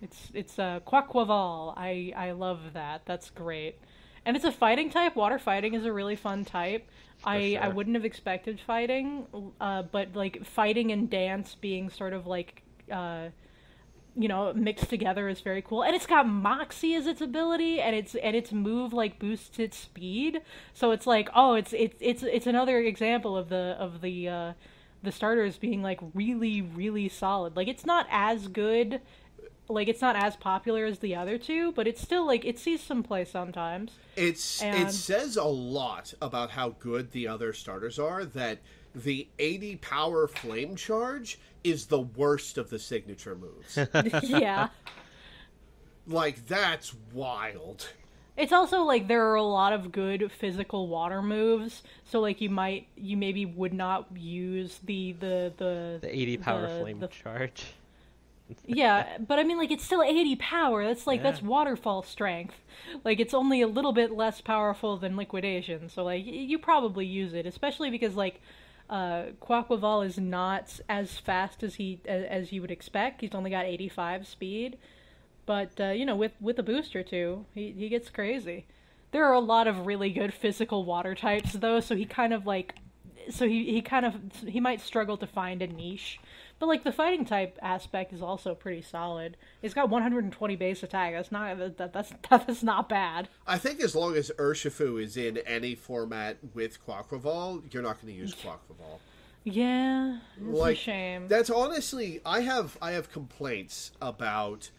It's it's a uh, Quaquaval. I I love that. That's great. And it's a fighting type. Water fighting is a really fun type. I I sure. wouldn't have expected fighting, uh, but like fighting and dance being sort of like uh, you know mixed together is very cool and it's got moxie as its ability and its and its move like boosts its speed so it's like oh it's it's it's it's another example of the of the uh the starters being like really really solid like it's not as good like it's not as popular as the other two but it's still like it sees some play sometimes It's it says a lot about how good the other starters are that the 80 power flame charge is the worst of the signature moves. yeah like that's wild. It's also like there are a lot of good physical water moves, so like you might you maybe would not use the the the The 80 power the- flame the- charge. Yeah, but I mean like it's still 80 power. That's like that's waterfall strength. Like it's only a little bit less powerful than liquidation. So like y- you probably use it, especially because like uh Quaquaval is not as fast as he as, as you would expect. He's only got 85 speed. But uh, you know, with with a boost or two, he he gets crazy. There are a lot of really good physical water types though, so he kind of like so he he kind of he might struggle to find a niche. But like the fighting type aspect is also pretty solid. It's got 120 base attack. That's not that, that's that's not bad. I think as long as Urshifu is in any format with Quaquaval, you're not going to use Quaquaval. Yeah, it's like a shame. That's honestly, I have I have complaints about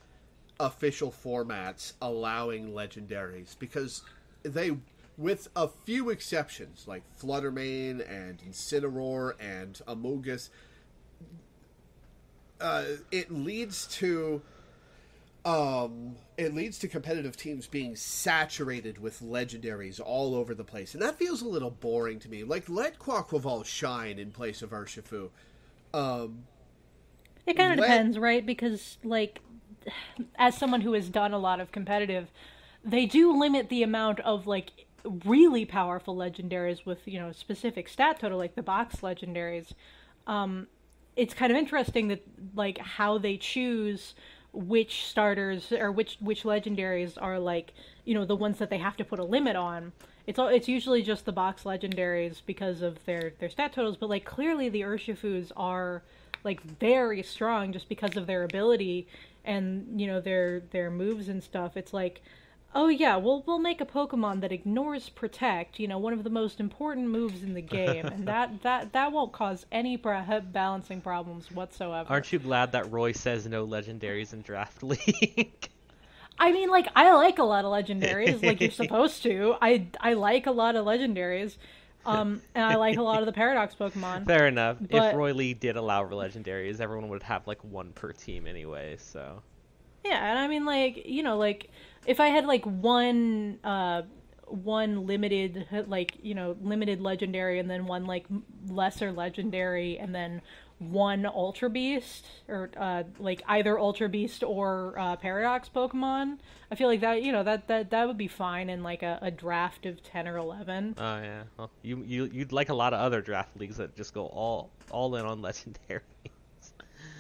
official formats allowing legendaries because they, with a few exceptions like Flutter Mane and Incineroar and Amogus, uh, it leads to um, it leads to competitive teams being saturated with legendaries all over the place, and that feels a little boring to me. Like, let Quaquaval shine in place of Urshifu. Um, It kind of Let- depends, right? Because like, as someone who has done a lot of competitive, they do limit the amount of like really powerful legendaries with you know specific stat total, like the box legendaries. Um, it's kind of interesting that like how they choose which starters or which which legendaries are like you know the ones that they have to put a limit on. It's all it's usually just the box legendaries because of their their stat totals, but like clearly the Urshifus are like very strong just because of their ability and you know their their moves and stuff. It's like Oh yeah, we'll we'll make a Pokemon that ignores protect, you know, one of the most important moves in the game, and that that that won't cause any bra- balancing problems whatsoever. Aren't you glad that Roy says no legendaries in Draft League? I mean, like I like a lot of legendaries, like you're supposed to. I I like a lot of legendaries, um, and I like a lot of the Paradox Pokemon. Fair enough. But- If Roy Lee did allow legendaries, everyone would have like one per team anyway. So Yeah, and I mean, like you know, like if I had like one, uh, one limited, like you know, limited legendary, and then one like lesser legendary, and then one Ultra Beast, or uh, like either Ultra Beast or uh, Paradox Pokemon. I feel like that, you know, that that that would be fine in like a, a draft of ten or eleven. Oh yeah. Well, you you you'd like a lot of other draft leagues that just go all all in on legendary.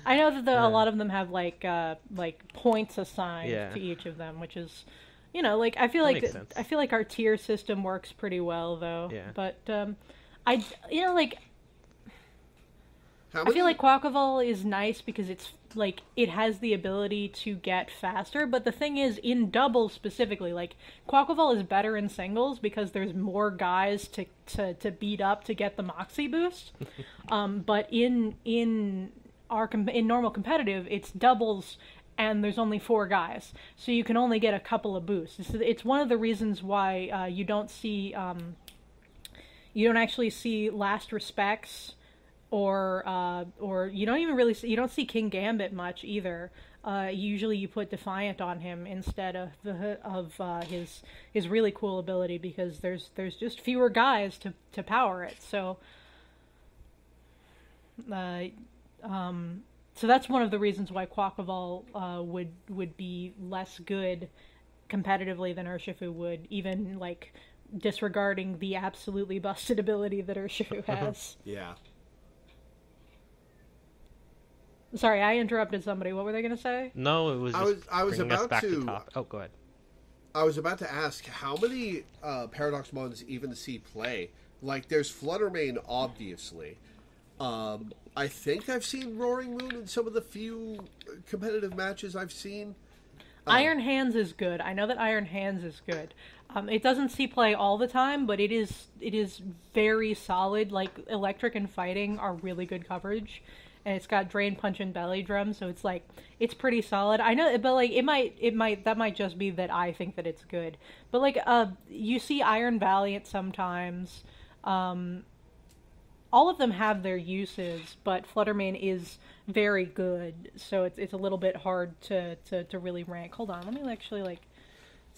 I know that the, Yeah. a lot of them have like uh, like points assigned Yeah. to each of them, which is you know, like I feel That like. I feel like our tier system works pretty well though. Yeah. But um, I you know like How I many, feel like Quaquaval is nice because it's like it has the ability to get faster, but the thing is in doubles specifically, like Quaquaval is better in singles because there's more guys to to, to beat up to get the moxie boost. um, but in in our com- in normal competitive, it's doubles and there's only four guys, so you can only get a couple of boosts. It's, it's one of the reasons why uh, you don't see um, you don't actually see last respects or uh, or you don't even really see, you don't see Kingambit much either. Uh, usually you put Defiant on him instead of the of uh, his his really cool ability because there's there's just fewer guys to to power it. So uh, um, so that's one of the reasons why Quaquaval uh, would would be less good competitively than Urshifu would, even like disregarding the absolutely busted ability that Urshifu has. yeah. Sorry, I interrupted somebody. What were they going to say? No, it was. I was- I was about back to- top. Oh, go ahead. I was about to ask how many uh, Paradox Mons even see play. Like, there's Flutter Mane, obviously. Um, I think I've seen Roaring Moon in some of the few competitive matches I've seen. Iron Hands is good. I know that Iron Hands is good. Um, it doesn't see play all the time, but it is it is very solid. Like Electric and Fighting are really good coverage, and it's got Drain Punch and Belly Drum, so it's like it's pretty solid. I know, but like it might it might that might just be that I think that it's good. But like uh, you see Iron Valiant sometimes. Um, all of them have their uses, but Flutter Mane is very good, so it's it's a little bit hard to, to, to really rank. Hold on, let me actually like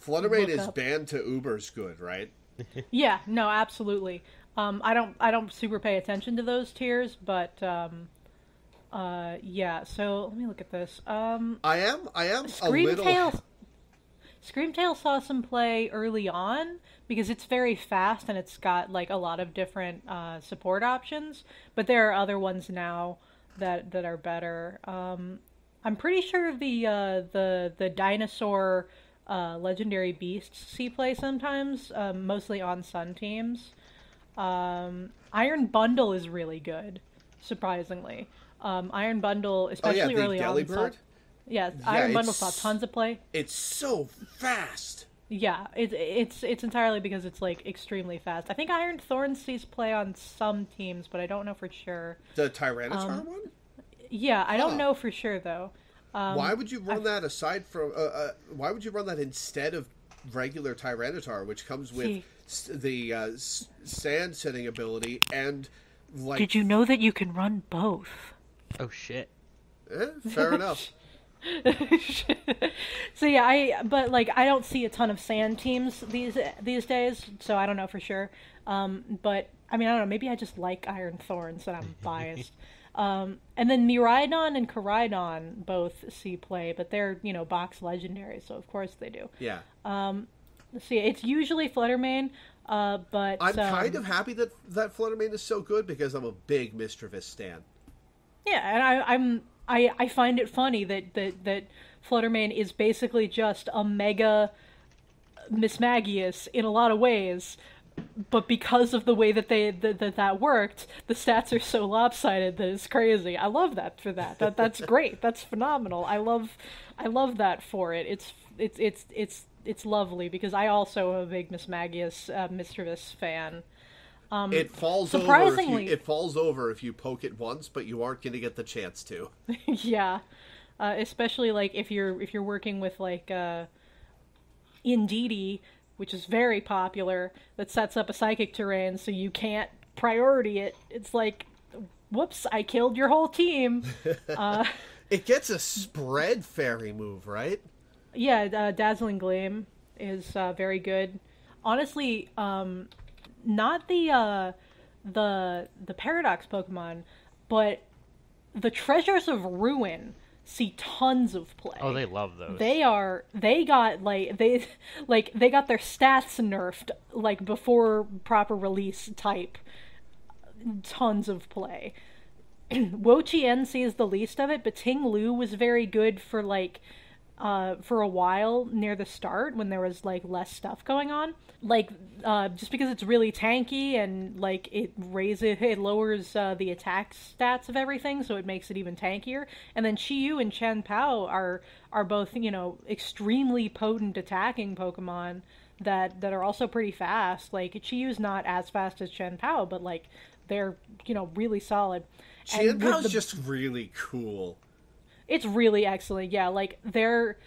Fluttermane Look is up. banned to Uber's good, right? Yeah, no, absolutely. Um, I don't I don't super pay attention to those tiers, but um, uh, yeah. So let me look at this. Um, I am. I am a little. Scream Tail. Screamtail saw some play early on because it's very fast and it's got like a lot of different uh, support options. But there are other ones now that that are better. Um, I'm pretty sure the uh, the the dinosaur uh, legendary beasts see play sometimes, um, mostly on Sun teams. Um, Iron Bundle is really good, surprisingly. Um, Iron Bundle, Oh yeah, especially early on. saw- Delibird. yeah, Yeah, Iron Bundle saw tons of play. It's so fast. Yeah, it, it's it's entirely because it's like extremely fast. I think Iron Thorn sees play on some teams, but I don't know for sure. The Tyranitar Um, one. Yeah, I Huh. don't know for sure though. Um, why would you run that aside from? Uh, uh, why would you run that instead of regular Tyranitar, which comes with See- s- the uh, s- sand setting ability and like? Did you know that you can run both? Oh shit. Eh, fair enough. so yeah, I but like I don't see a ton of sand teams these these days, so I don't know for sure. Um, but I mean, I don't know. Maybe I just like Iron Thorns and I'm biased. um, and then Miraidon and Koraidon both see play, but they're you know box legendary, so of course they do. Yeah, Let's see, it's usually Flutter Mane, uh, but I'm um, kind of happy that that Flutter Mane is so good because I'm a big Mismagius stan. Yeah, and I, I'm I, I find it funny that, that that Flutter Mane is basically just a mega Mismagius in a lot of ways, but because of the way that they that, that that worked, the stats are so lopsided that it's crazy. I love that for that. That that's great. That's phenomenal. I love I love that for it. It's it's it's it's it's lovely because I also am a big Mismagius uh, Mismagius fan. It falls over. If surprisingly- you, it falls over if you poke it once, but you aren't going to get the chance to. yeah uh, especially like if you're if you're working with like uh Indeedee, which is very popular that sets up a psychic terrain so you can't priority it it's like whoops i killed your whole team It gets a spread fairy move, right? yeah uh, dazzling gleam is uh, very good honestly um not the uh the the paradox pokemon but the treasures of ruin see tons of play Oh, they love those. they are they got like they like they got their stats nerfed like before proper release type tons of play Wo Chien sees the least of it but Ting Lu was very good for like uh, for a while near the start when there was like less stuff going on. Like uh, just because it's really tanky and like it raises it lowers uh, the attack stats of everything, so it makes it even tankier. And then Chi-Yu and Chien-Pao are are both you know extremely potent attacking Pokemon that that are also pretty fast. Like Chi-Yu's not as fast as Chien-Pao, but like they're you know really solid. Chien-Pao's the- just really cool. It's really excellent. Yeah, like there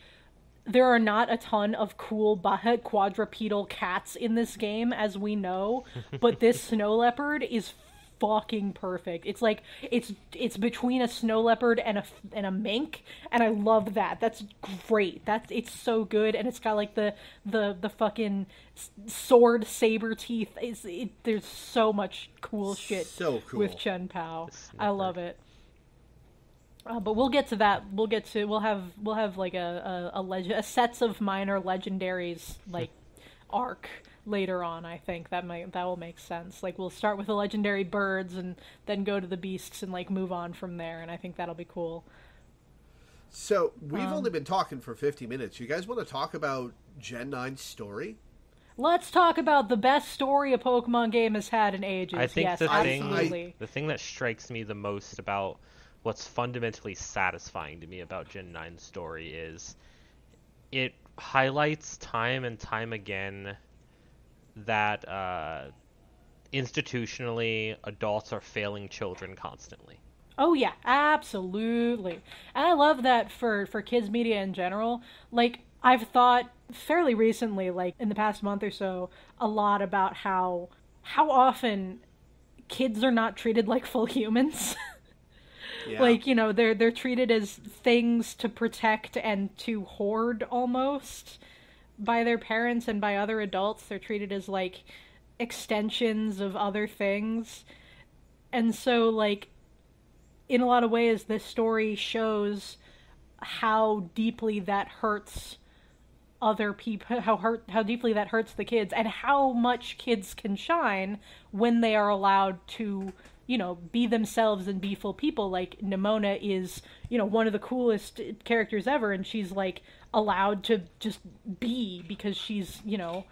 there are not a ton of cool quadrupedal cats in this game as we know, but this snow leopard is fucking perfect. It's like it's it's between a snow leopard and a and a mink and I love that. That's great. That's it's so good and it's got like the the the fucking sword saber teeth. It's it, there's so much cool shit So cool. with Chien-Pao. I love it. Uh, but we'll get to that. We'll get to. We'll have. We'll have like a a, a, leg- a sets of minor legendaries like arc later on. I think that might that will make sense. Like we'll start with the legendary birds and then go to the beasts and like move on from there. And I think that'll be cool. So we've Um, only been talking for 50 minutes. You guys want to talk about Gen 9's story? Let's talk about the best story a Pokemon game has had in ages. I think yes, the thing absolutely. the thing that strikes me the most about what's fundamentally satisfying to me about Gen 9's story is it highlights time and time again that uh, institutionally adults are failing children constantly. Oh yeah, absolutely. And I love that for for kids media in general. Like I've thought fairly recently, like in the past month or so, a lot about how how often kids are not treated like full humans. Yeah. like, you know, they're they're treated as things to protect and to hoard almost by their parents and by other adults. They're treated as like extensions of other things. And so like in a lot of ways, this story shows how deeply that hurts other people, how hurt, how deeply that hurts the kids, and how much kids can shine when they are allowed to, you know, be themselves and be full people. Like Nemona is, you know, one of the coolest characters ever, and she's like allowed to just be because she's, you know,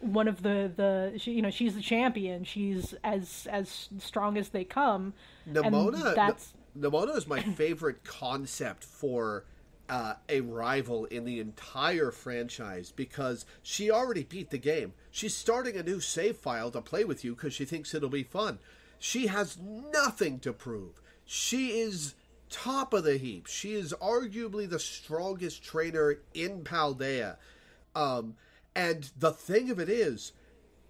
one of the the she, you know she's the champion. She's as as strong as they come. Nemona, that's Nemona is my favorite concept for uh, a rival in the entire franchise because she already beat the game. She's starting a new save file to play with you because she thinks it'll be fun. She has nothing to prove. She is top of the heap. She is arguably the strongest trainer in Paldea. Um, and the thing of it is,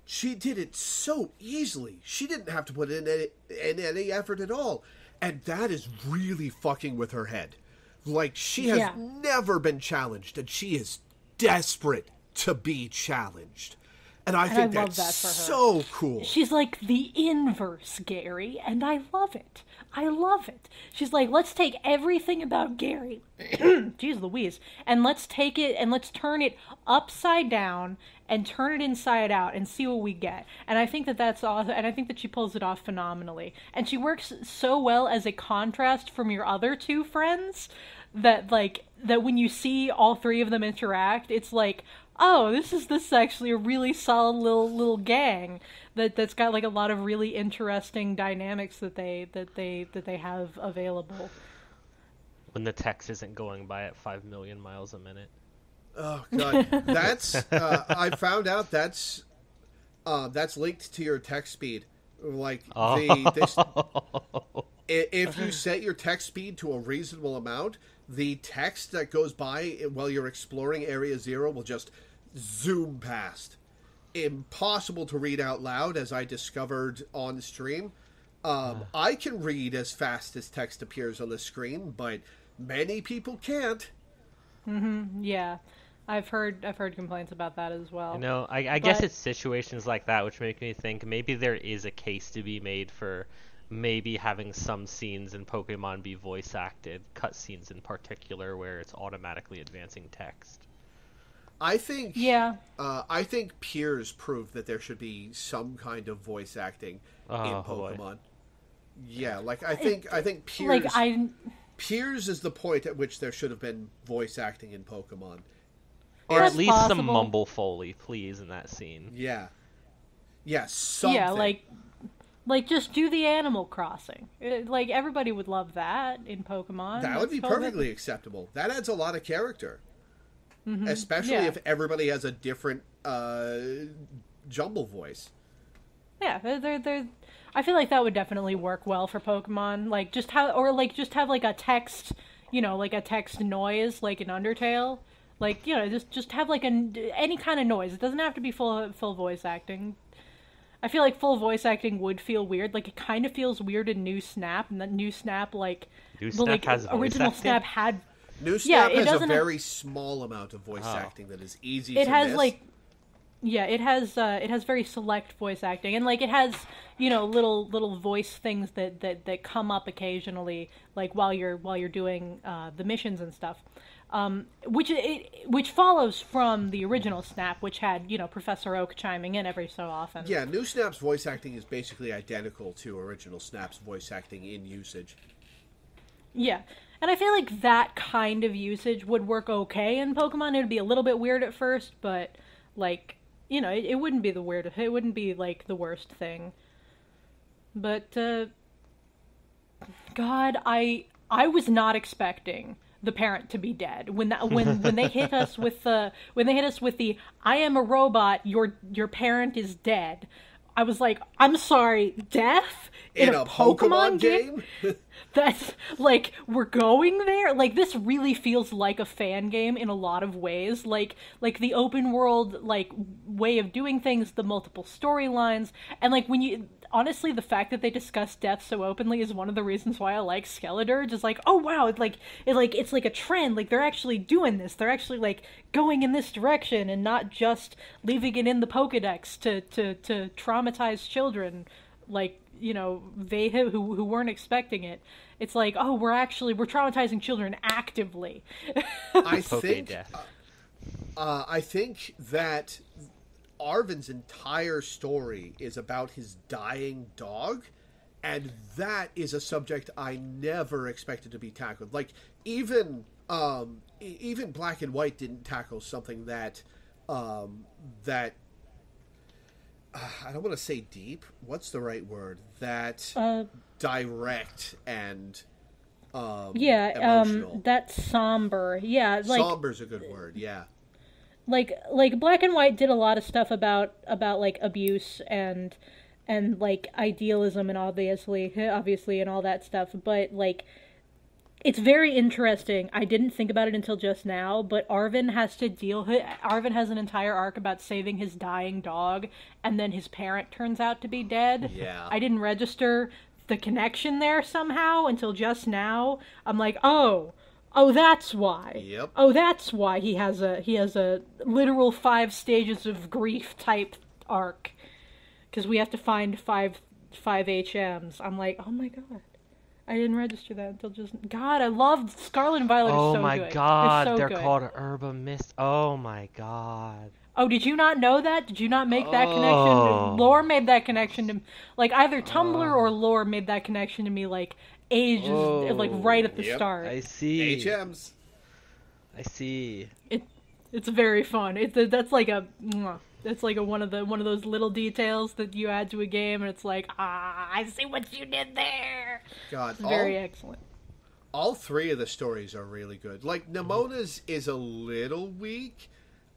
she did it so easily. She didn't have to put in any, in any effort at all. And that is really fucking with her head. Like, she has Yeah. never been challenged, and she is desperate to be challenged. And I And think I love that's that for her. so cool. She's like the inverse Gary, and I love it. I love it. She's like, let's take everything about Gary, jeez Louise, and let's take it and let's turn it upside down and turn it inside out and see what we get. And I think that that's awesome. And I think that she pulls it off phenomenally. And she works so well as a contrast from your other two friends that like that when you see all three of them interact, it's like, oh, this is this is actually a really solid little little gang that that's got like a lot of really interesting dynamics that they that they that they have available. When the text isn't going by at 5 million miles a minute. Oh god, that's uh, I found out that's uh, that's linked to your text speed. Like the this, Oh. if you set your text speed to a reasonable amount, the text that goes by while you're exploring Area Zero will just zoom past. Impossible to read out loud, as I discovered on stream. Um, I can read as fast as text appears on the screen, but many people can't. Yeah. I've heard I've heard complaints about that as well. You know, I, I guess it's situations like that which make me think maybe there is a case to be made for maybe having some scenes in Pokemon be voice acted, cutscenes in particular, where it's automatically advancing text. I think Yeah. Uh, I think Piers proved that there should be some kind of voice acting Oh, in boy. Pokemon. Yeah, like I think I think Piers. Like I Piers is the point at which there should have been voice acting in Pokemon. Or That's at least some mumble foley, please, in that scene. Yeah. Yeah, something. Yeah, like like just do the Animal Crossing. Uh, Like everybody would love that in Pokemon. that would be Let's call it- perfectly acceptable. That adds a lot of character. Especially Mm-hmm. Yeah. if everybody has a different uh, jumble voice. Yeah, they're, they're, they're, I feel like that would definitely work well for Pokemon. Like just have, or like just have like a text, you know, like a text noise, like in Undertale. Like you know, just just have like an any kind of noise. It doesn't have to be full full voice acting. I feel like full voice acting would feel weird. Like it kind of feels weird in New Snap, and that New Snap like, New well, Snap like has voice original acting? Snap had New Yeah, Snap it has a doesn't have- very small amount of voice Oh. acting that is easy it to has miss. like yeah it has uh it has very select voice acting and like it has you know little little voice things that that that come up occasionally like while you're while you're doing uh the missions and stuff um which it which follows from the original snap which had you know professor oak chiming in every so often Yeah, New Snap's voice acting is basically identical to original Snap's voice acting in usage. Yeah. And I feel like that kind of usage would work okay in Pokemon. It would be a little bit weird at first, but like, you know, it, it wouldn't be the weird it wouldn't be like the worst thing. But uh God, I I was not expecting the parent to be dead when that when when they hit us with the when they hit us with the I am a robot your your parent is dead. I was like, I'm sorry, death In, a, Pokemon, game? that's like we're going there? Like this really feels like a fan game in a lot of ways. Like like the open world like way of doing things the multiple storylines and like when you honestly the fact that they discuss death so openly is one of the reasons why i like skeletor. Just like oh wow it's like it like it's like a trend. Like they're actually doing this. They're actually like going in this direction and not just leaving it in the pokédex to to to traumatize children like you know they who who weren't expecting it. It's like oh we're actually we're traumatizing children actively. I Poke think death. uh, I think that Arven's entire story is about his dying dog, and that is a subject I never expected to be tackled. Like even um, even Black and White didn't tackle something that um, that uh, I don't want to say deep. What's the right word? That uh direct and um, yeah emotional. um that's somber yeah like Somber's a good word. Yeah. Like like black and white did a lot of stuff about about like abuse and and like idealism and obviously obviously and all that stuff but like it's very interesting. I didn't think about it until just now but Arven has to deal Arven has an entire arc about saving his dying dog and then his parent turns out to be dead. Yeah. i didn't register the connection there somehow until just now. I'm like oh oh that's why Yep. oh that's why he has a he has a literal five stages of grief type arc because we have to find five five HMs. I'm like, oh my god, I didn't register that until just. God, I love Scarlet and Violet. Oh so my good. god, They're, so they're good. called Herba Mist. Oh my god. Oh, did you not know that? Did you not make that Oh. connection? Lore made that connection to like either Tumblr or Lore made that connection to me like ages like right at the Yep. start. I see. HMs. I see. It it's very fun. It's that's like a mwah. it's like a one of the one of those little details that you add to a game, and it's like ah, I see what you did there. God, It's all, very excellent. all three of the stories are really good. Like Nemona's is a little weak.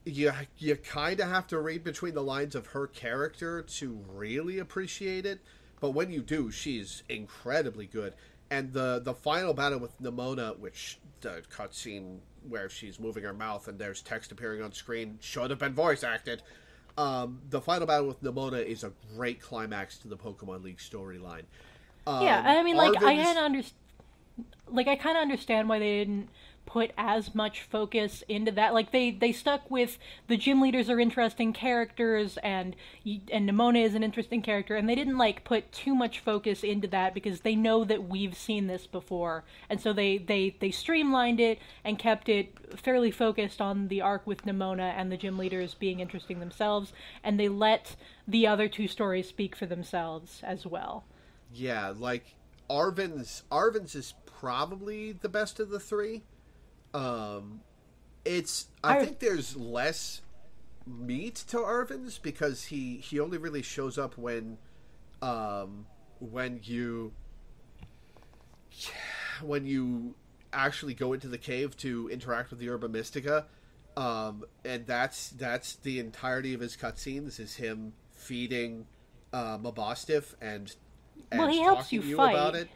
You you kind of have to read between the lines of her character to really appreciate it. But when you do, she's incredibly good. And the the final battle with Nemona, which the cutscene where she's moving her mouth and there's text appearing on screen, should have been voice acted. Um, the final battle with Nemona is a great climax to the Pokemon League storyline. Um, yeah, I mean, like I Arven's- kind of understand. Like I kind of understand why they didn't put as much focus into that. Like they they stuck with the gym leaders are interesting characters and and Nemona is an interesting character, and they didn't like put too much focus into that because they know that we've seen this before, and so they they they streamlined it and kept it fairly focused on the arc with Nemona and the gym leaders being interesting themselves, and they let the other two stories speak for themselves as well. Yeah, like Arven's Arven's is probably the best of the three. Um, it's I, I- think there's less meat to Arven's because he he only really shows up when um when you when you actually go into the cave to interact with the Herba Mystica. Um, and that's that's the entirety of his cutscenes is him feeding uh, Mabosstiff and, and Well, he helps you to you fight. about it.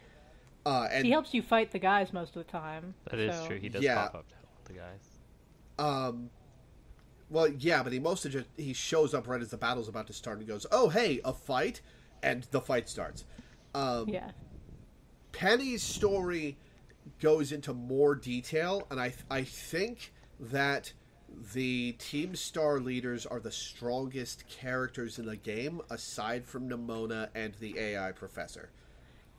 Uh, and He helps you fight the guys most of the time. That is so- true. He does Yeah. pop up to help the guys. Um, well, yeah, but he mostly just he shows up right as the battle's about to start and goes, "Oh, hey, a fight," and the fight starts. Um, Yeah. Penny's story goes into more detail, and I I think that the Team Star leaders are the strongest characters in the game, aside from Nemona and the AI professor.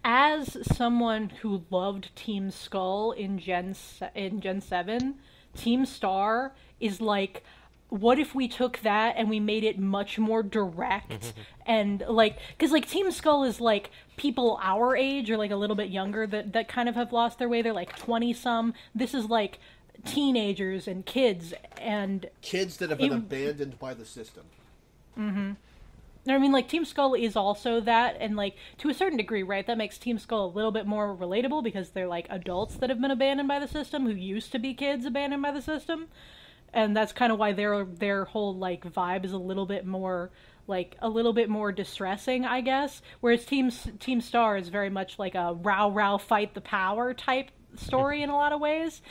As someone who loved Team Skull in Gen in Gen 7, Team Star is like what if we took that and we made it much more direct mm-hmm. and like cuz like Team Skull is like people our age or like a little bit younger that that kind of have lost their way. They're like 20 some this is like teenagers and kids and Kids that have been It- abandoned by the system. Mm-hmm. I mean, like Team Skull is also that, and like to a certain degree, right? That makes Team Skull a little bit more relatable because they're like adults that have been abandoned by the system who used to be kids abandoned by the system, and that's kind of why their their whole like vibe is a little bit more like a little bit more distressing, I guess. Whereas Team Team Star is very much like a row row fight the power type story in a lot of ways,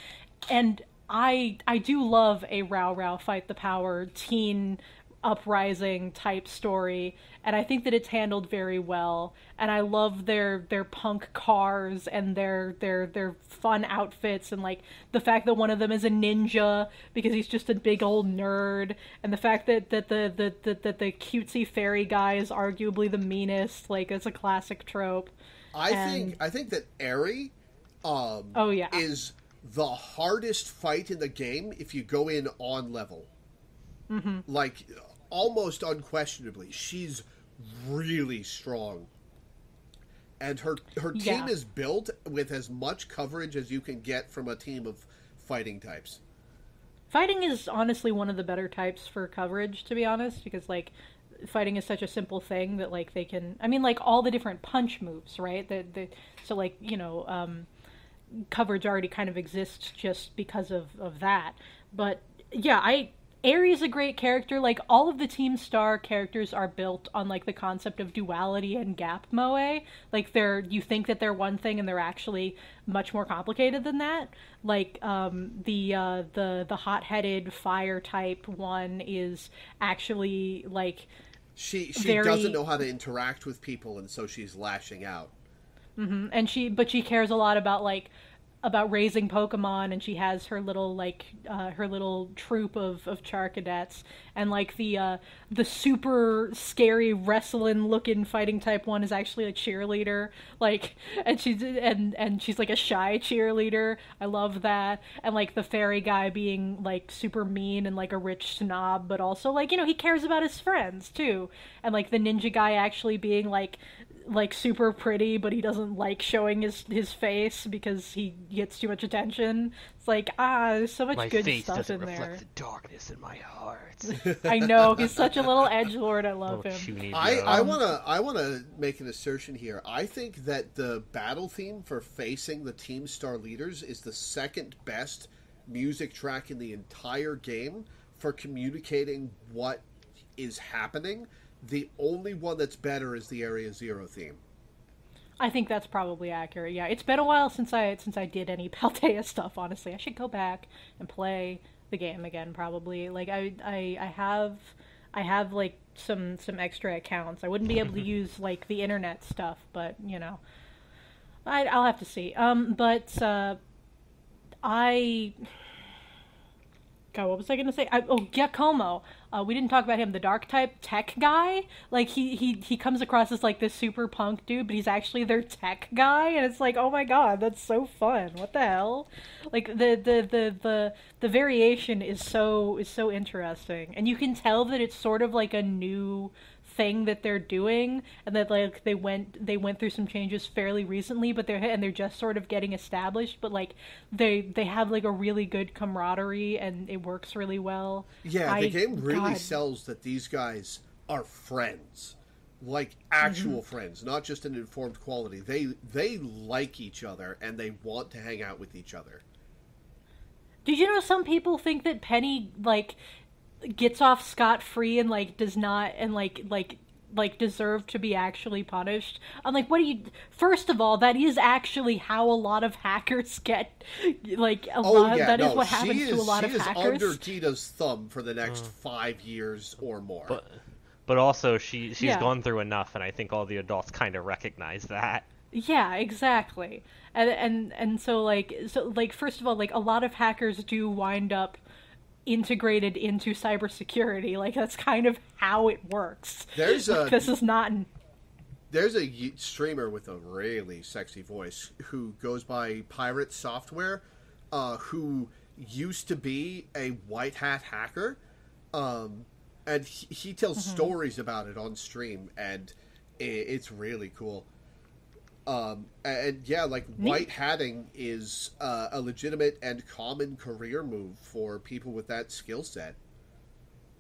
and I I do love a row row fight the power teen uprising type story and i think that it's handled very well and i love their their punk cars and their their their fun outfits and like the fact that one of them is a ninja because he's just a big old nerd and the fact that that the the that, that the cutesy fairy guy is arguably the meanest like it's a classic trope I And- think I think that Eri um, Oh, yeah. is the hardest fight in the game if you go in on level. Mm-hmm. Like almost unquestionably, she's really strong, and her her team Yeah. is built with as much coverage as you can get from a team of fighting types. Fighting is honestly one of the better types for coverage, to be honest, because like fighting is such a simple thing that like they can. I mean, like all the different punch moves, right? That the so like you know, um, coverage already kind of exists just because of of that. But yeah, I Eri is a great character. Like all of the Team Star characters are built on like the concept of duality and gap moe. Like they're you think that they're one thing and they're actually much more complicated than that. Like um, the uh, the the hot headed fire type one is actually like She she Very- doesn't know how to interact with people, and so she's lashing out. Mm-hmm. and she but she cares a lot about like about raising pokemon and she has her little like uh, her little troop of of Char cadets, and like the uh the super scary wrestling looking fighting type one is actually a cheerleader like and she's and and she's like a shy cheerleader. I love that. And like the fairy guy being like super mean and like a rich snob but also like you know he cares about his friends too. And like the ninja guy actually being like like super pretty, but he doesn't like showing his his face because he gets too much attention. It's like ah, there's so much My good face stuff doesn't in reflect there. the darkness in my heart. I know he's such a little edge lord. I love him. I. I wanna I wanna make an assertion here. I think that the battle theme for facing the Team Star leaders is the second best music track in the entire game for communicating what is happening. The only one that's better is the Area Zero theme. I think that's probably accurate. Yeah, it's been a while since I since I did any Paldea stuff. Honestly, I should go back and play the game again. Probably like I I, I have I have like some some extra accounts. I wouldn't be able to use like the internet stuff, but you know, I I'll have to see. Um, but uh, I. God, what was I gonna say? I, oh, Giacomo. Uh, we didn't talk about him. The dark type tech guy. Like he he he comes across as like this super punk dude, but he's actually their tech guy, and it's like, oh my god, that's so fun. What the hell? Like the the the the the variation is so is so interesting, and you can tell that it's sort of like a new thing that they're doing and that like they went they went through some changes fairly recently but they're and they're just sort of getting established but like they they have like a really good camaraderie and it works really well Yeah, I- the game really God. sells that these guys are friends, like actual Mm-hmm. friends, not just an informed quality. They they like each other and they want to hang out with each other. Did you know some people think that Penny like gets off scot free and like does not and like like like deserve to be actually punished? I'm like, what do you? First of all, that is actually how a lot of hackers get like a Oh lot. yeah, that is no, what she happens is to a lot she of is hackers. under Geeta's thumb for the next mm. five years or more. But but also she she's Yeah. gone through enough, and I think all the adults kind of recognize that. Yeah, exactly. And and and so like so like first of all, like a lot of hackers do wind up integrated into cybersecurity. Like that's kind of how it works. There's a this is not there's a streamer with a really sexy voice who goes by Pirate Software, uh, who used to be a white hat hacker, um, and he, he tells stories about it on stream, and i it's really cool. Um, and yeah, like white hatting is uh, a legitimate and common career move for people with that skill set.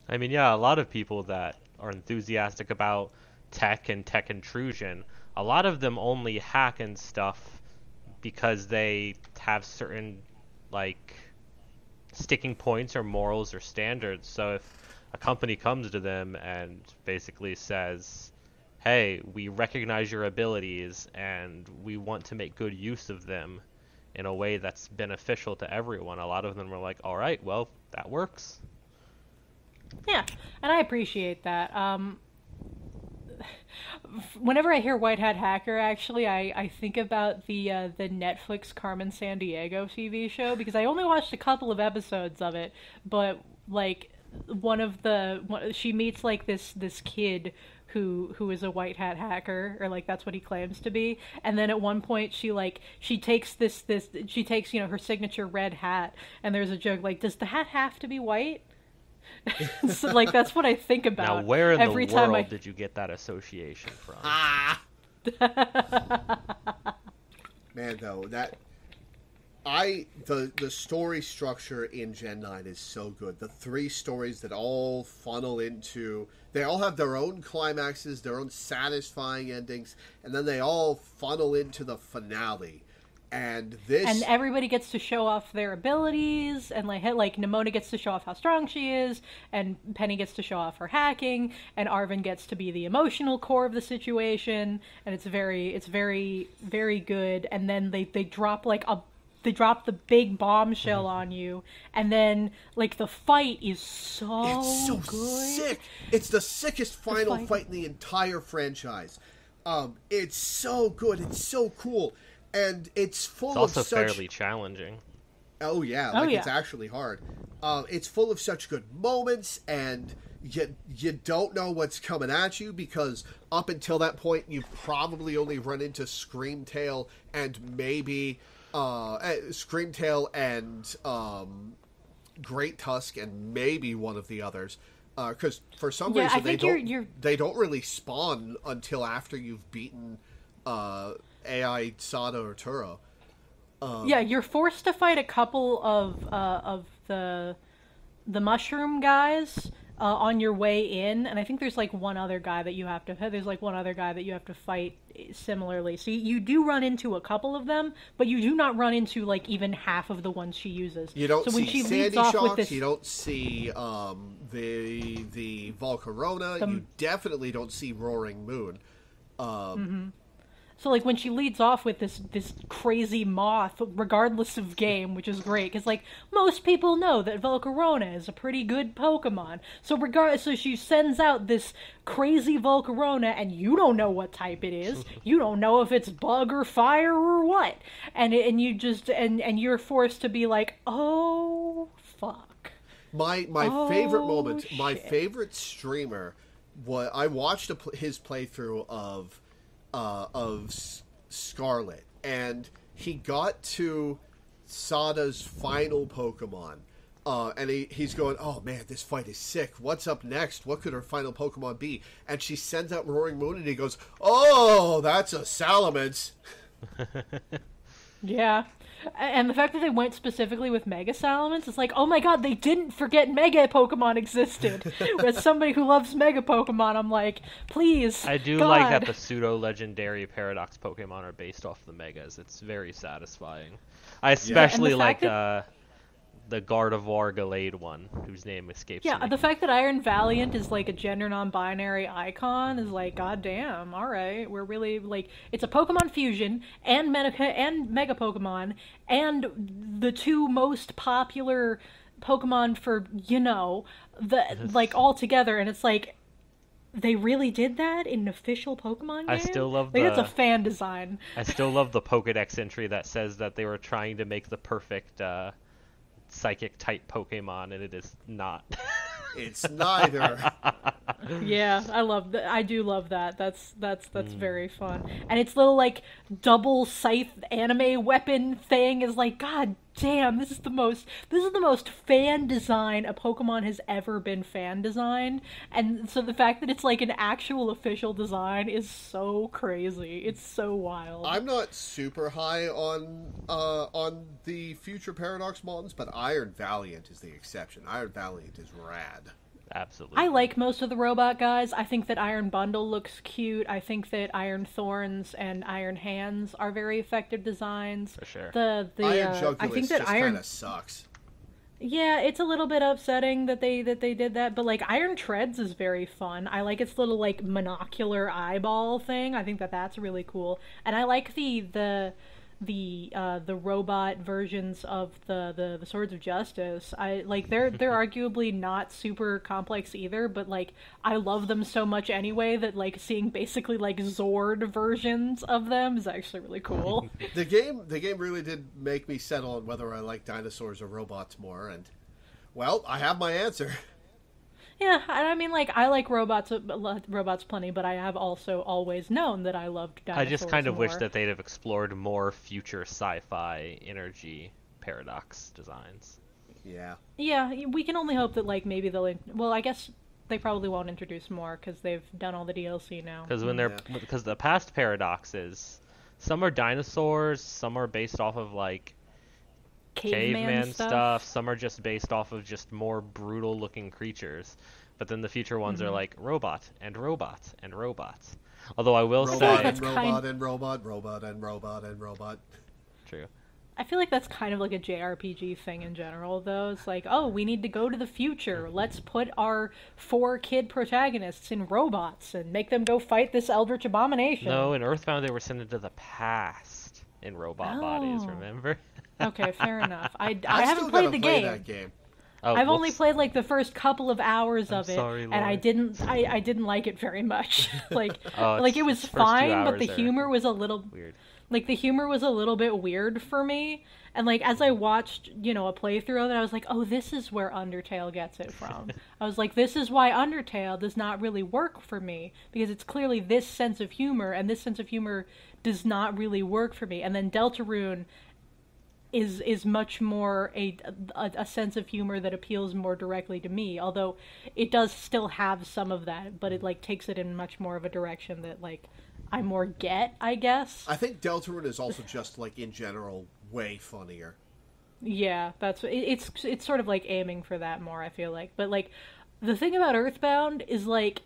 I mean, yeah, a lot of people that are enthusiastic about tech and tech intrusion, a lot of them only hack and stuff because they have certain like sticking points or morals or standards. So if a company comes to them and basically says, "Hey, we recognize your abilities and we want to make good use of them in a way that's beneficial to everyone." A lot of them are like, "All right, well, that works." Yeah, and I appreciate that. Um, whenever I hear White Hat Hacker, actually, I, I think about the uh, the Netflix Carmen San Diego TV show because I only watched a couple of episodes of it, but like one of the she meets like this this kid who who is a white hat hacker or like that's what he claims to be and then at one point she like she takes this this she takes you know her signature red hat and there's a joke like does the hat have to be white so, like that's what I think about Now, where in every the time world I did you get that association from? Ah. Man, though that I the the story structure in Gen Nine is so good. The three stories that all funnel into they all have their own climaxes, their own satisfying endings, and then they all funnel into the finale. And this and everybody gets to show off their abilities and like like Nemona gets to show off how strong she is and Penny gets to show off her hacking and Arven gets to be the emotional core of the situation and it's very it's very very good and then they they drop like a they drop the big bombshell on you and then like the fight is so, It's so good sick. It's the sickest final fight- fight in the entire franchise. Um, it's so good. It's so cool, and it's full It's also of such. fairly challenging. Oh yeah, Oh, like yeah. it's actually hard. Uh, it's full of such good moments, and you you don't know what's coming at you because up until that point, you've probably only run into Scream Tail and maybe uh, eh, Scream Tail and um, Great Tusk and maybe one of the others. Because for some Yeah, I reason they think you're- don't you're- they don't really spawn until after you've beaten uh, AI Sada or Turo. Um, yeah, you're forced to fight a couple of uh, of the the mushroom guys uh, on your way in, and I think there's like one other guy that you have to. There's like one other guy that you have to fight similarly. So you, you do run into a couple of them, but you do not run into like even half of the ones she uses. You don't so when see she Sandy leads off Shocks. with this, You don't see um, the the Volcarona. The- you definitely don't see Roaring Moon. Um, So like when she leads off with this this crazy moth, regardless of game, which is great because like most people know that Volcarona is a pretty good Pokemon. So regard so she sends out this crazy Volcarona, and you don't know what type it is. you don't know if it's bug or fire or what, and it- and you just and and you're forced to be like, oh fuck. My my favorite Oh, moment, my favorite streamer, what I watched a, pl- his playthrough of uh, of S- Scarlet, and he got to Sada's final Pokemon, Uh, and he, he's going, oh man, this fight is sick. What's up next? What could her final Pokemon be? And she sends out Roaring Moon, and he goes, oh, that's a Salamence. Yeah. A- And the fact that they went specifically with Mega Salamence is like, oh my god, they didn't forget Mega Pokemon existed. As somebody who loves Mega Pokemon, I'm like, please. I do God. like that the pseudo legendary paradox Pokemon are based off the megas. It's very satisfying. I especially like that- uh, the Gardevoir Gallade one, whose name escapes me. Yeah, me. the fact that Iron Valiant is like a gender non-binary icon is like, goddamn, all right, we're really like, it's a Pokemon fusion and Mega and Mega Pokemon and the two most popular Pokemon for you know the like all together, and it's like. They really did that in an official Pokemon game. I still love like that's a fan design. I still love the Pokedex entry that says that they were trying to make the perfect uh, psychic type Pokemon, and it is not. It's neither. Yeah, I love that. I do love that. That's that's that's Mm. very fun. And its little like double scythe anime weapon thing is like, god damn, this is the most this is the most fan design a Pokemon has ever been fan designed. And so the fact that it's like an actual official design is so crazy. It's so wild. I'm not super high on uh, on the future Paradox Mountains, but Iron Valiant is the exception. Iron Valiant is rad. Absolutely. I like most of the robot guys. I think that Iron Bundle looks cute. I think that Iron Thorns and Iron Hands are very effective designs. For sure. The the Iron uh, Jugulis I think that just Iron kind of sucks. Yeah, it's a little bit upsetting that they that they did that, but like Iron Treads is very fun. I like its little like monocular eyeball thing. I think that that's really cool, and I like the the the uh, the robot versions of the, the the Swords of Justice. I like they're they're arguably not super complex either, but like I love them so much anyway that like seeing basically like Zord versions of them is actually really cool. The game the game really did make me settle on whether I like dinosaurs or robots more, and well, I have my answer. Yeah, and I mean, like I like robots, uh, robots plenty, but I have also always known that I loved I just kind of wish that they'd have explored more future sci-fi energy paradox designs. Yeah. Yeah, we can only hope that like maybe they'll. In- well, I guess they probably won't introduce more because they've done all the DLC now. Because when they're Yeah. because the past paradoxes, some are dinosaurs, some are based off of like caveman stuff. Some are just based off of just more brutal looking creatures. But then the future ones Mm-hmm. are like robot and robots and robots. Although I will Robot say, that's and kind- robot and robot, robot and robot and robot. true. I feel like that's kind of like a JRPG thing in general, though. It's like, oh, we need to go to the future. Let's put our four kid protagonists in robots and make them go fight this eldritch abomination. No, in Earthbound they were sent into the past in robot bodies. Oh. Remember? Okay, fair enough. I, I, I haven't played the play game. that game. Oh, I've only played like the first couple of hours I'm of it, sorry, and I didn't. I, I didn't like it very much. like, Oh, like it was its first two fine, but the humor was a little Weird. like the humor was a little bit weird for me. And like as I watched, you know, a playthrough of it, I was like, oh, this is where Undertale gets it from. I was like, this is why Undertale does not really work for me because it's clearly this sense of humor, and this sense of humor does not really work for me. And then Deltarune is is much more a, a a sense of humor that appeals more directly to me although it does still have some of that but it like takes it in much more of a direction that like I more get I guess. I think Deltarune is also just like in general way funnier. yeah that's it, it's it's sort of like aiming for that more I feel like. But like the thing about Earthbound is like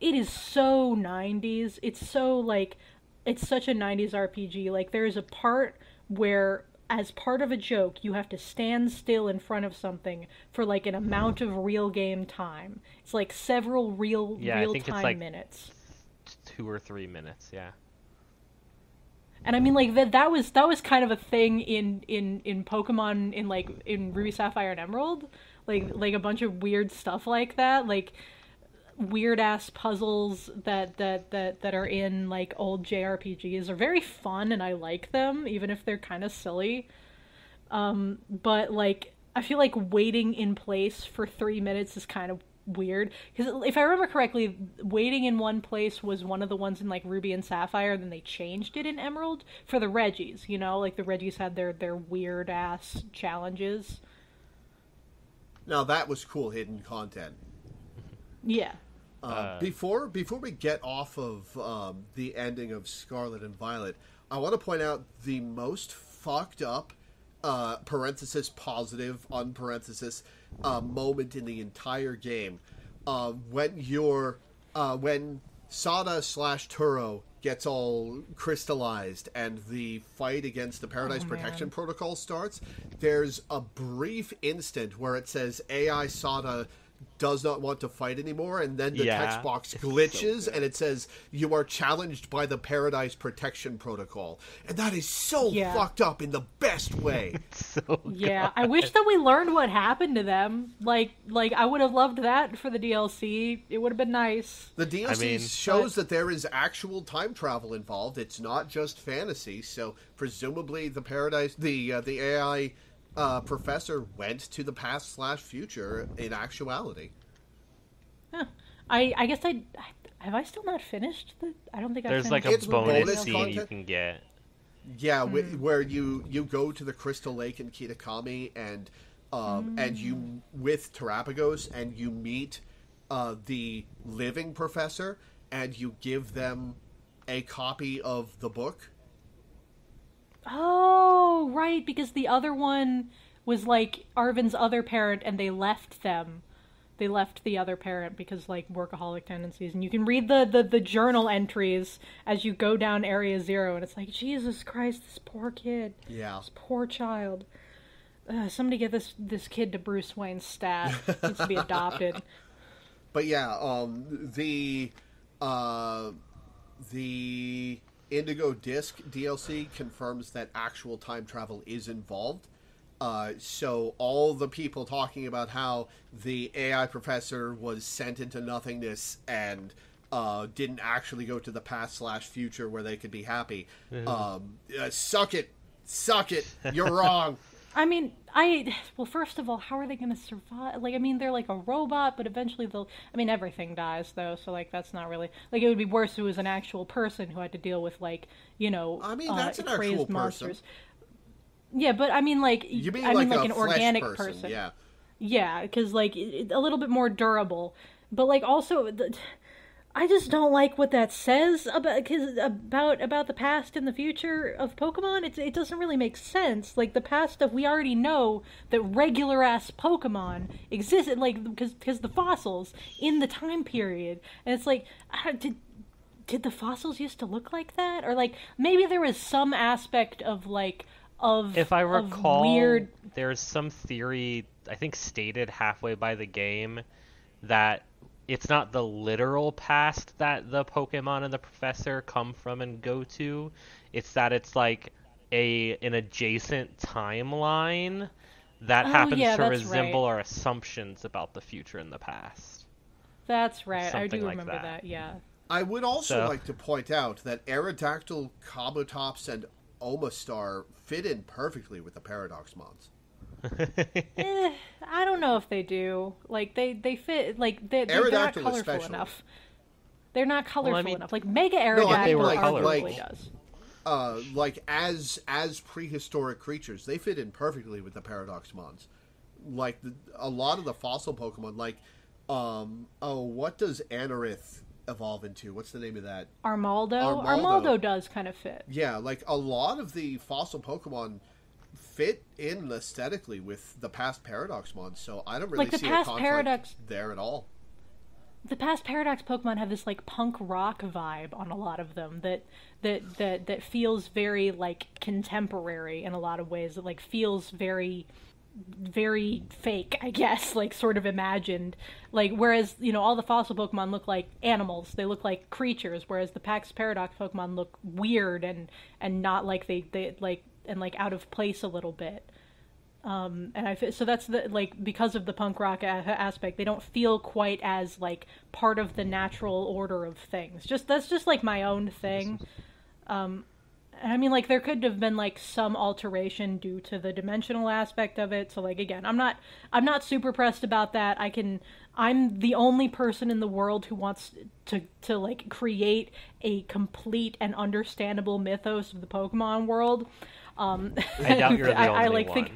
it is so 90s it's so like it's such a 90s RPG like there's a part where as part of a joke you have to stand still in front of something for like an amount of real game time it's like several real Yeah, I real time like- minutes Two or three minutes. Yeah. and I mean, like that that was that was kind of a thing in in in Pokemon in like in Ruby Sapphire and Emerald, like like a bunch of weird stuff like that, like weird ass puzzles that that that that are in like old JRPGs are very fun and I like them even if they're kind of silly. Um, but like I feel like waiting in place for three minutes is kind of weird because if I remember correctly, waiting in one place was one of the ones in like Ruby and Sapphire. and Then they changed it in Emerald for the Regis. You know, like the Regis had their their weird ass challenges. Now that was cool hidden content. Yeah. Uh, before before we get off of um, the ending of Scarlet and Violet, I want to point out the most fucked up uh, parenthesis positive unparenthesis uh, moment in the entire game uh, when you're uh, when Sada slash Turo gets all crystallized and the fight against the Paradise Oh, Protection. Protocol starts. There's a brief instant where it says AI Sada does not want to fight anymore, and then the Yeah. text box It's so glitches and it says you are challenged by the Paradise Protection Protocol, and that is so Yeah. fucked up in the best way. so Yeah, I wish that we learned what happened to them. Like, like I would have loved that for the DLC. It would have been nice. The DLC mean- shows that there is actual time travel involved. It's not just fantasy. So presumably, the paradise, the uh, the AI uh, professor went to the past slash future in actuality. I, I guess I, have I still not finished the. I don't think I. there's like a It's bonus bonus scene you can get. Yeah, wh- where you you go to the Crystal Lake in Kitakami and um, and Mm. you with Terapagos and you meet uh, the living professor and you give them a copy of the book. Oh, right, because the other one was like Arven's other parent, and they left them. They left the other parent because like workaholic tendencies, and you can read the, the the journal entries as you go down Area Zero, and it's like Jesus Christ, this poor kid, Yeah. this poor child. Uh, somebody get this this kid to Bruce Wayne's stat. Needs to be adopted. But yeah, um, the uh, the Indigo Disc DLC confirms that actual time travel is involved. Uh, so all the people talking about how the AI professor was sent into nothingness and uh, didn't actually go to the past slash future where they could be happy. Um, uh, suck it, suck it. You're wrong. I mean, I well, first of all, how are they going to survive? Like, I mean, they're like a robot, but eventually they'll. I mean, everything dies though, so like that's not really like it would be worse if it was an actual person who had to deal with like you know. I mean, uh, an crazed actual person. monsters. Yeah, but I mean, like You mean I like, mean, like a an organic person? person. Yeah. Yeah, because like it, a little bit more durable, but like also, the, I just don't like what that says about cause about about the past and the future of Pokemon. It it doesn't really make sense. Like the past stuff, we already know that regular ass Pokemon existed, like because because the fossils in the time period, and it's like did did the fossils used to look like that, or like maybe there was some aspect of like of If I recall, weird there's some theory I think stated halfway by the game that it's not the literal past that the Pokemon and the professor come from and go to. It's that it's like a an adjacent timeline that Oh, happens yeah, to resemble right. our assumptions about the future and the past. That's right. I do like remember that. that. Yeah. I would also So- like to point out that Aerodactyl, Kabutops, and Omastar fit in perfectly with the Paradox Mons. Eh, I don't know if they do. Like they they fit. Like they they're not colorful especially. enough. They're not colorful mean- enough. Like Mega I Aerodactyl mean, like- arguably like- does. Uh, like as as prehistoric creatures, they fit in perfectly with the Paradox Mons. Like the, a lot of the fossil Pokemon, like um oh, what does Anorith evolve into? What's the name of that? Armaldo. Armaldo. Armaldo does kind of fit. Yeah, like a lot of the fossil Pokemon fit in aesthetically with the past Paradox Mons, so I don't really Like the see past a conflict Paradox- there at all. the past paradox pokemon have this like punk rock vibe on a lot of them that that that that feels very like contemporary in a lot of ways. That like feels very very fake i guess like sort of imagined. Like whereas you know all the fossil pokemon look like animals. They look like creatures whereas the past paradox pokemon look weird and and not like they they like and like out of place a little bit um, and I so that's the like because of the punk rock a- aspect, they don't feel quite as like part of the natural order of things. Just that's just like my own thing. Um, and I mean, like there could have been like some alteration due to the dimensional aspect of it. So like again, I'm not I'm not super pressed about that. I can I'm the only person in the world who wants to to like create a complete and understandable mythos of the Pokemon world. Um, I doubt you're the I- only I, like one. think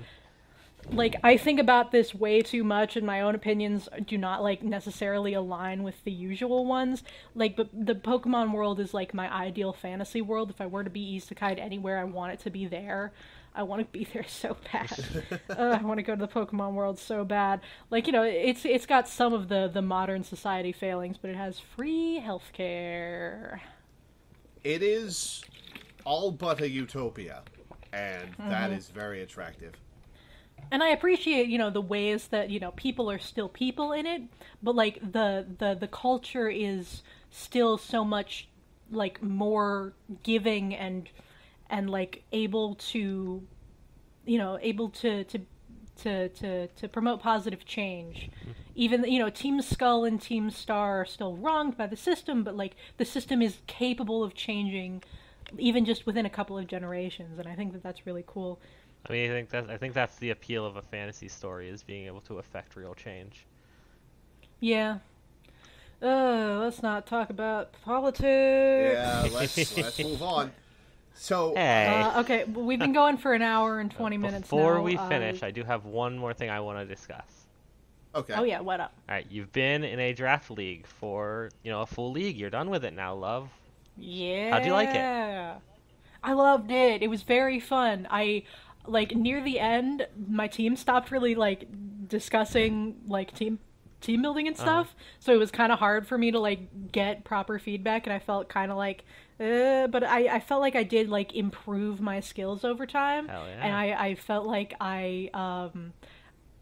like I think about this way too much, and my own opinions do not like necessarily align with the usual ones. Like, but the Pokemon world is like my ideal fantasy world. If I were to be isekai anywhere, I want it to be there. I want to be there so bad. uh, I want to go to the Pokemon world so bad. Like you know, it's it's got some of the the modern society failings, but it has free healthcare. It is all but a utopia, and that is very attractive. and I appreciate you know the ways that you know people are still people in it, but like the the the culture is still so much like more giving and and like able to you know able to to to to, to promote positive change even you know team skull and team star are still wronged by the system but like the system is capable of changing even just within a couple of generations and i think that that's really cool I mean, I think that I think that's the appeal of a fantasy story is being able to affect real change. Yeah. Uh, let's not talk about politics. Yeah, let's let's move on. So Hey. Uh, okay, we've been going for an hour and 20 minutes Before now. we Uh, finish, I do have one more thing I want to discuss. okay, oh, yeah, what up? All right, you've been in a draft league for you know a full league. You're done with it now, love. Yeah. How'd you like it? I loved it. It was very fun. I like near the end, my team stopped really like discussing like team team building and Uh-huh. stuff. So it was kind of hard for me to like get proper feedback, and I felt kind of like. Uh, but I, I felt like I did like improve my skills over time, yeah. and I, I felt like I um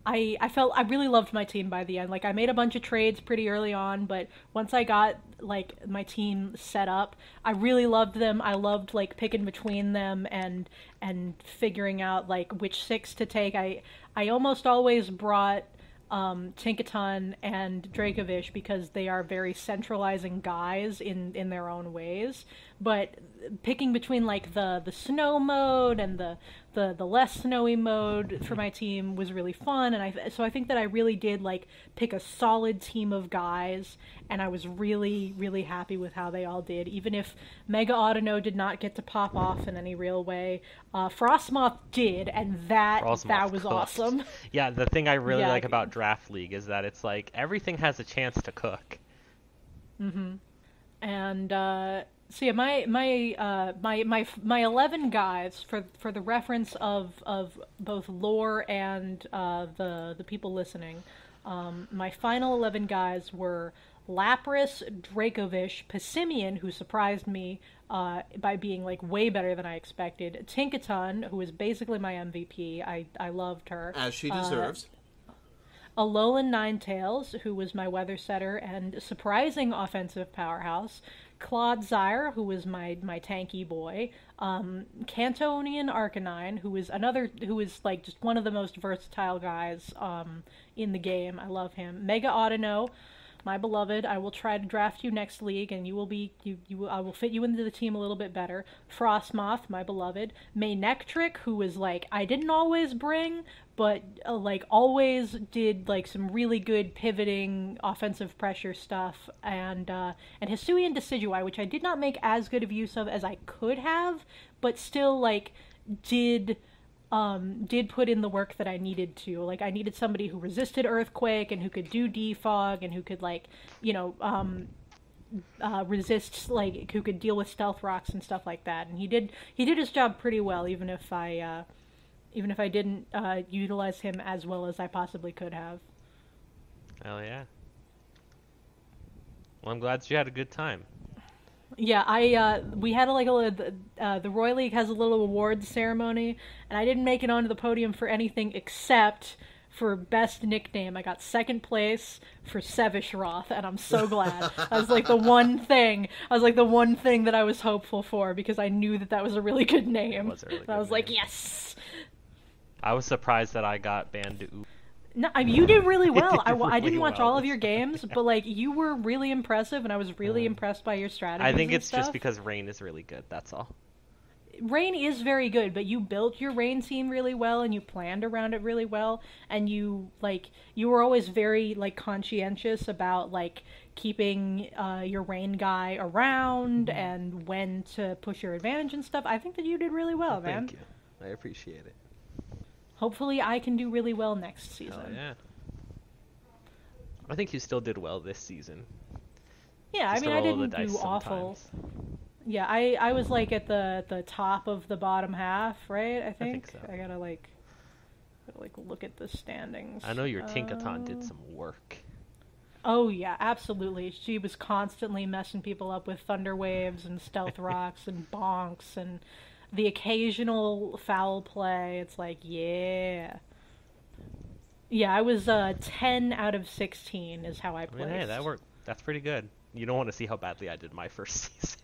I I felt I really loved my team by the end. Like I made a bunch of trades pretty early on, but once I got like my team set up, I really loved them. I loved like picking between them and and figuring out like which six to take. I I almost always brought um, Tinkaton and Dracovish because they are very centralizing guys in in their own ways. But picking between like the the snow mode and the the the less snowy mode for my team was really fun, and I so I think that I really did like pick a solid team of guys, and I was really really happy with how they all did. Even if Mega Autono did not get to pop off in any real way, uh, Frostmoth did, and that Frostmoth that was cooked. awesome. Yeah, the thing I really Yeah. like about draft league is that it's like everything has a chance to cook. And uh, so yeah, my my uh, my my my eleven guys for for the reference of of both lore and uh, the the people listening. Um, my final eleven guys were Lapras, Dracovish, Passimian, who surprised me uh, by being like way better than I expected. Tinkaton, who was basically my MVP. I I loved her. as she Uh, deserves. Alolan Ninetales, who was my weather setter and surprising offensive powerhouse. Clodsire, who was my, my tanky boy. Um, Cantonian Arcanine, who is another, who is like just one of the most versatile guys um, in the game. I love him. Mega Autono, my beloved. I will try to draft you next league, and you will be you. you I will fit you into the team a little bit better. Frostmoth, my beloved. Manectric, who was like I didn't always bring, but uh, like always did like some really good pivoting offensive pressure stuff, and uh, and Hisuian Decidueye, which I did not make as good of use of as I could have, but still like did um, did put in the work that I needed to. Like I needed somebody who resisted earthquake and who could do defog and who could like you know um, uh, resist like who could deal with stealth rocks and stuff like that. And he did he did his job pretty well, even if I uh, even if I didn't uh, utilize him as well as I possibly could have. Hell yeah. Well, I'm glad you had a good time. Yeah, I uh, we had a, like a uh, the Roy League has a little awards ceremony, and I didn't make it onto the podium for anything except for best nickname. I got second place for Sevishroth, and I'm so glad. that was like the one thing. I was like the one thing that I was hopeful for because I knew that that was a really good name. was really I was like, yes. I was surprised that I got banned to. No, I mean, you did really well. I, I didn't watch well all of your games, but like you were really impressive, and I was really impressed by your strategy. I think it's just because Rain is really good. That's all. Rain is very good, but you built your Rain team really well and you planned around it really well and you like you were always very like conscientious about like keeping uh, your Rain guy around and when to push your advantage and stuff. I think that you did really well, man. Thank you. I appreciate it. Hopefully I can do really well next season. Yeah. I think you still did well this season. Yeah, I mean, I didn't do awful. sometimes. Yeah, I I was like at the the top of the bottom half, right? I think. think so. I gotta like, gotta like look at the standings. I know your Tinkaton Uh, did some work. Oh yeah, absolutely. She was constantly messing people up with thunder waves and stealth rocks and bonks and the occasional foul play. It's like, yeah. Yeah, I was uh 10 out of 16 is how I I placed. mean, hey, that worked. That's pretty good. You don't want to see how badly I did my first season.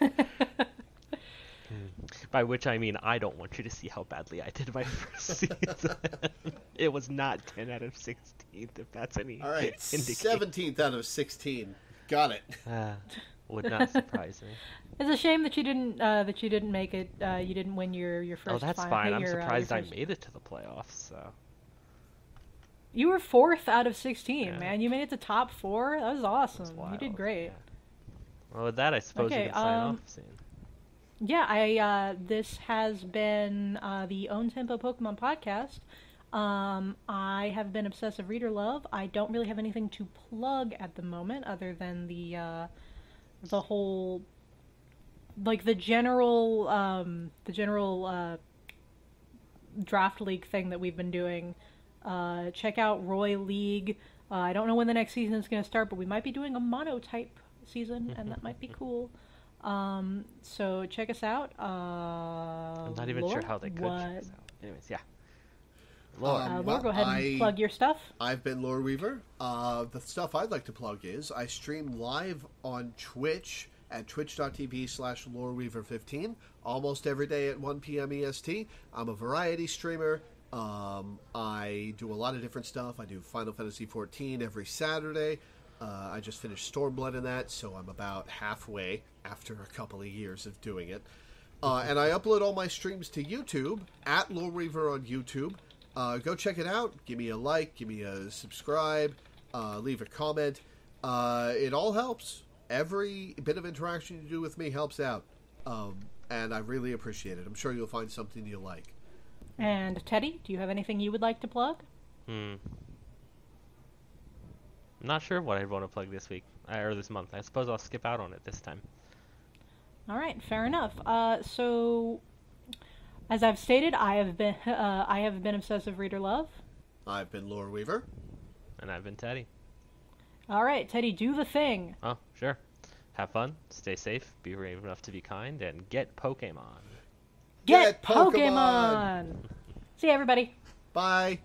By which I mean I don't want you to see how badly I did my first season. it was not 10 out of 16, if that's any All right, indication. seventeenth out of sixteen. Got it. Ah, would not surprise me. It's a shame that you didn't uh, that you didn't make it. Uh, you didn't win your your first. Oh, that's fin- fine. I'm your, uh, surprised I first- made it to the playoffs. So You were fourth out of 16, Yeah. man. You made it to top four. That was awesome. that's You did great. yeah. Well, with that, I suppose Okay, you can sign um, off soon. Yeah, I uh, this has been uh, the Own Tempo Pokemon podcast. Um, I have been obsessive reader love. I don't really have anything to plug at the moment, other than the uh, the whole like the general um, the general uh, draft league thing that we've been doing. Uh, check out Roy League. Uh, I don't know when the next season is going to start, but we might be doing a monotype season, and that might be cool. Um, so check us out. Uh, I'm not even sure how they could. check us out. Anyways, yeah. Lord, Um, Uh, Laura, well, go ahead and I- plug your stuff. I've been Loreweaver. Uh, the stuff I'd like to plug is I stream live on Twitch at twitch.tv slash loreweaver15 almost every day at 1 p.m. EST. I'm a variety streamer. Um, I do a lot of different stuff. I do Final Fantasy XIV every Saturday. Uh, I just finished Stormblood in that, so I'm about halfway after a couple of years of doing it. Uh, and I upload all my streams to YouTube at Loreweaver on YouTube. Uh, go check it out. Give me a like, give me a subscribe, uh, leave a comment. Uh, it all helps. Every bit of interaction you do with me helps out. Um, and I really appreciate it. I'm sure you'll find something you like. And Teddy, do you have anything you would like to plug? Hmm. I'm not sure what I'd want to plug this week uh, or this month. I suppose I'll skip out on it this time. All right, fair enough. Uh, so, as I've stated, I have been uh, I have been obsessive reader love. I've been Loreweaver. And I've been Teddy. All right, Teddy, do the thing. Oh, sure. Have fun, stay safe, be brave enough to be kind, and get Pokemon. Get, Get Pokemon! Pokemon. See everybody. Bye.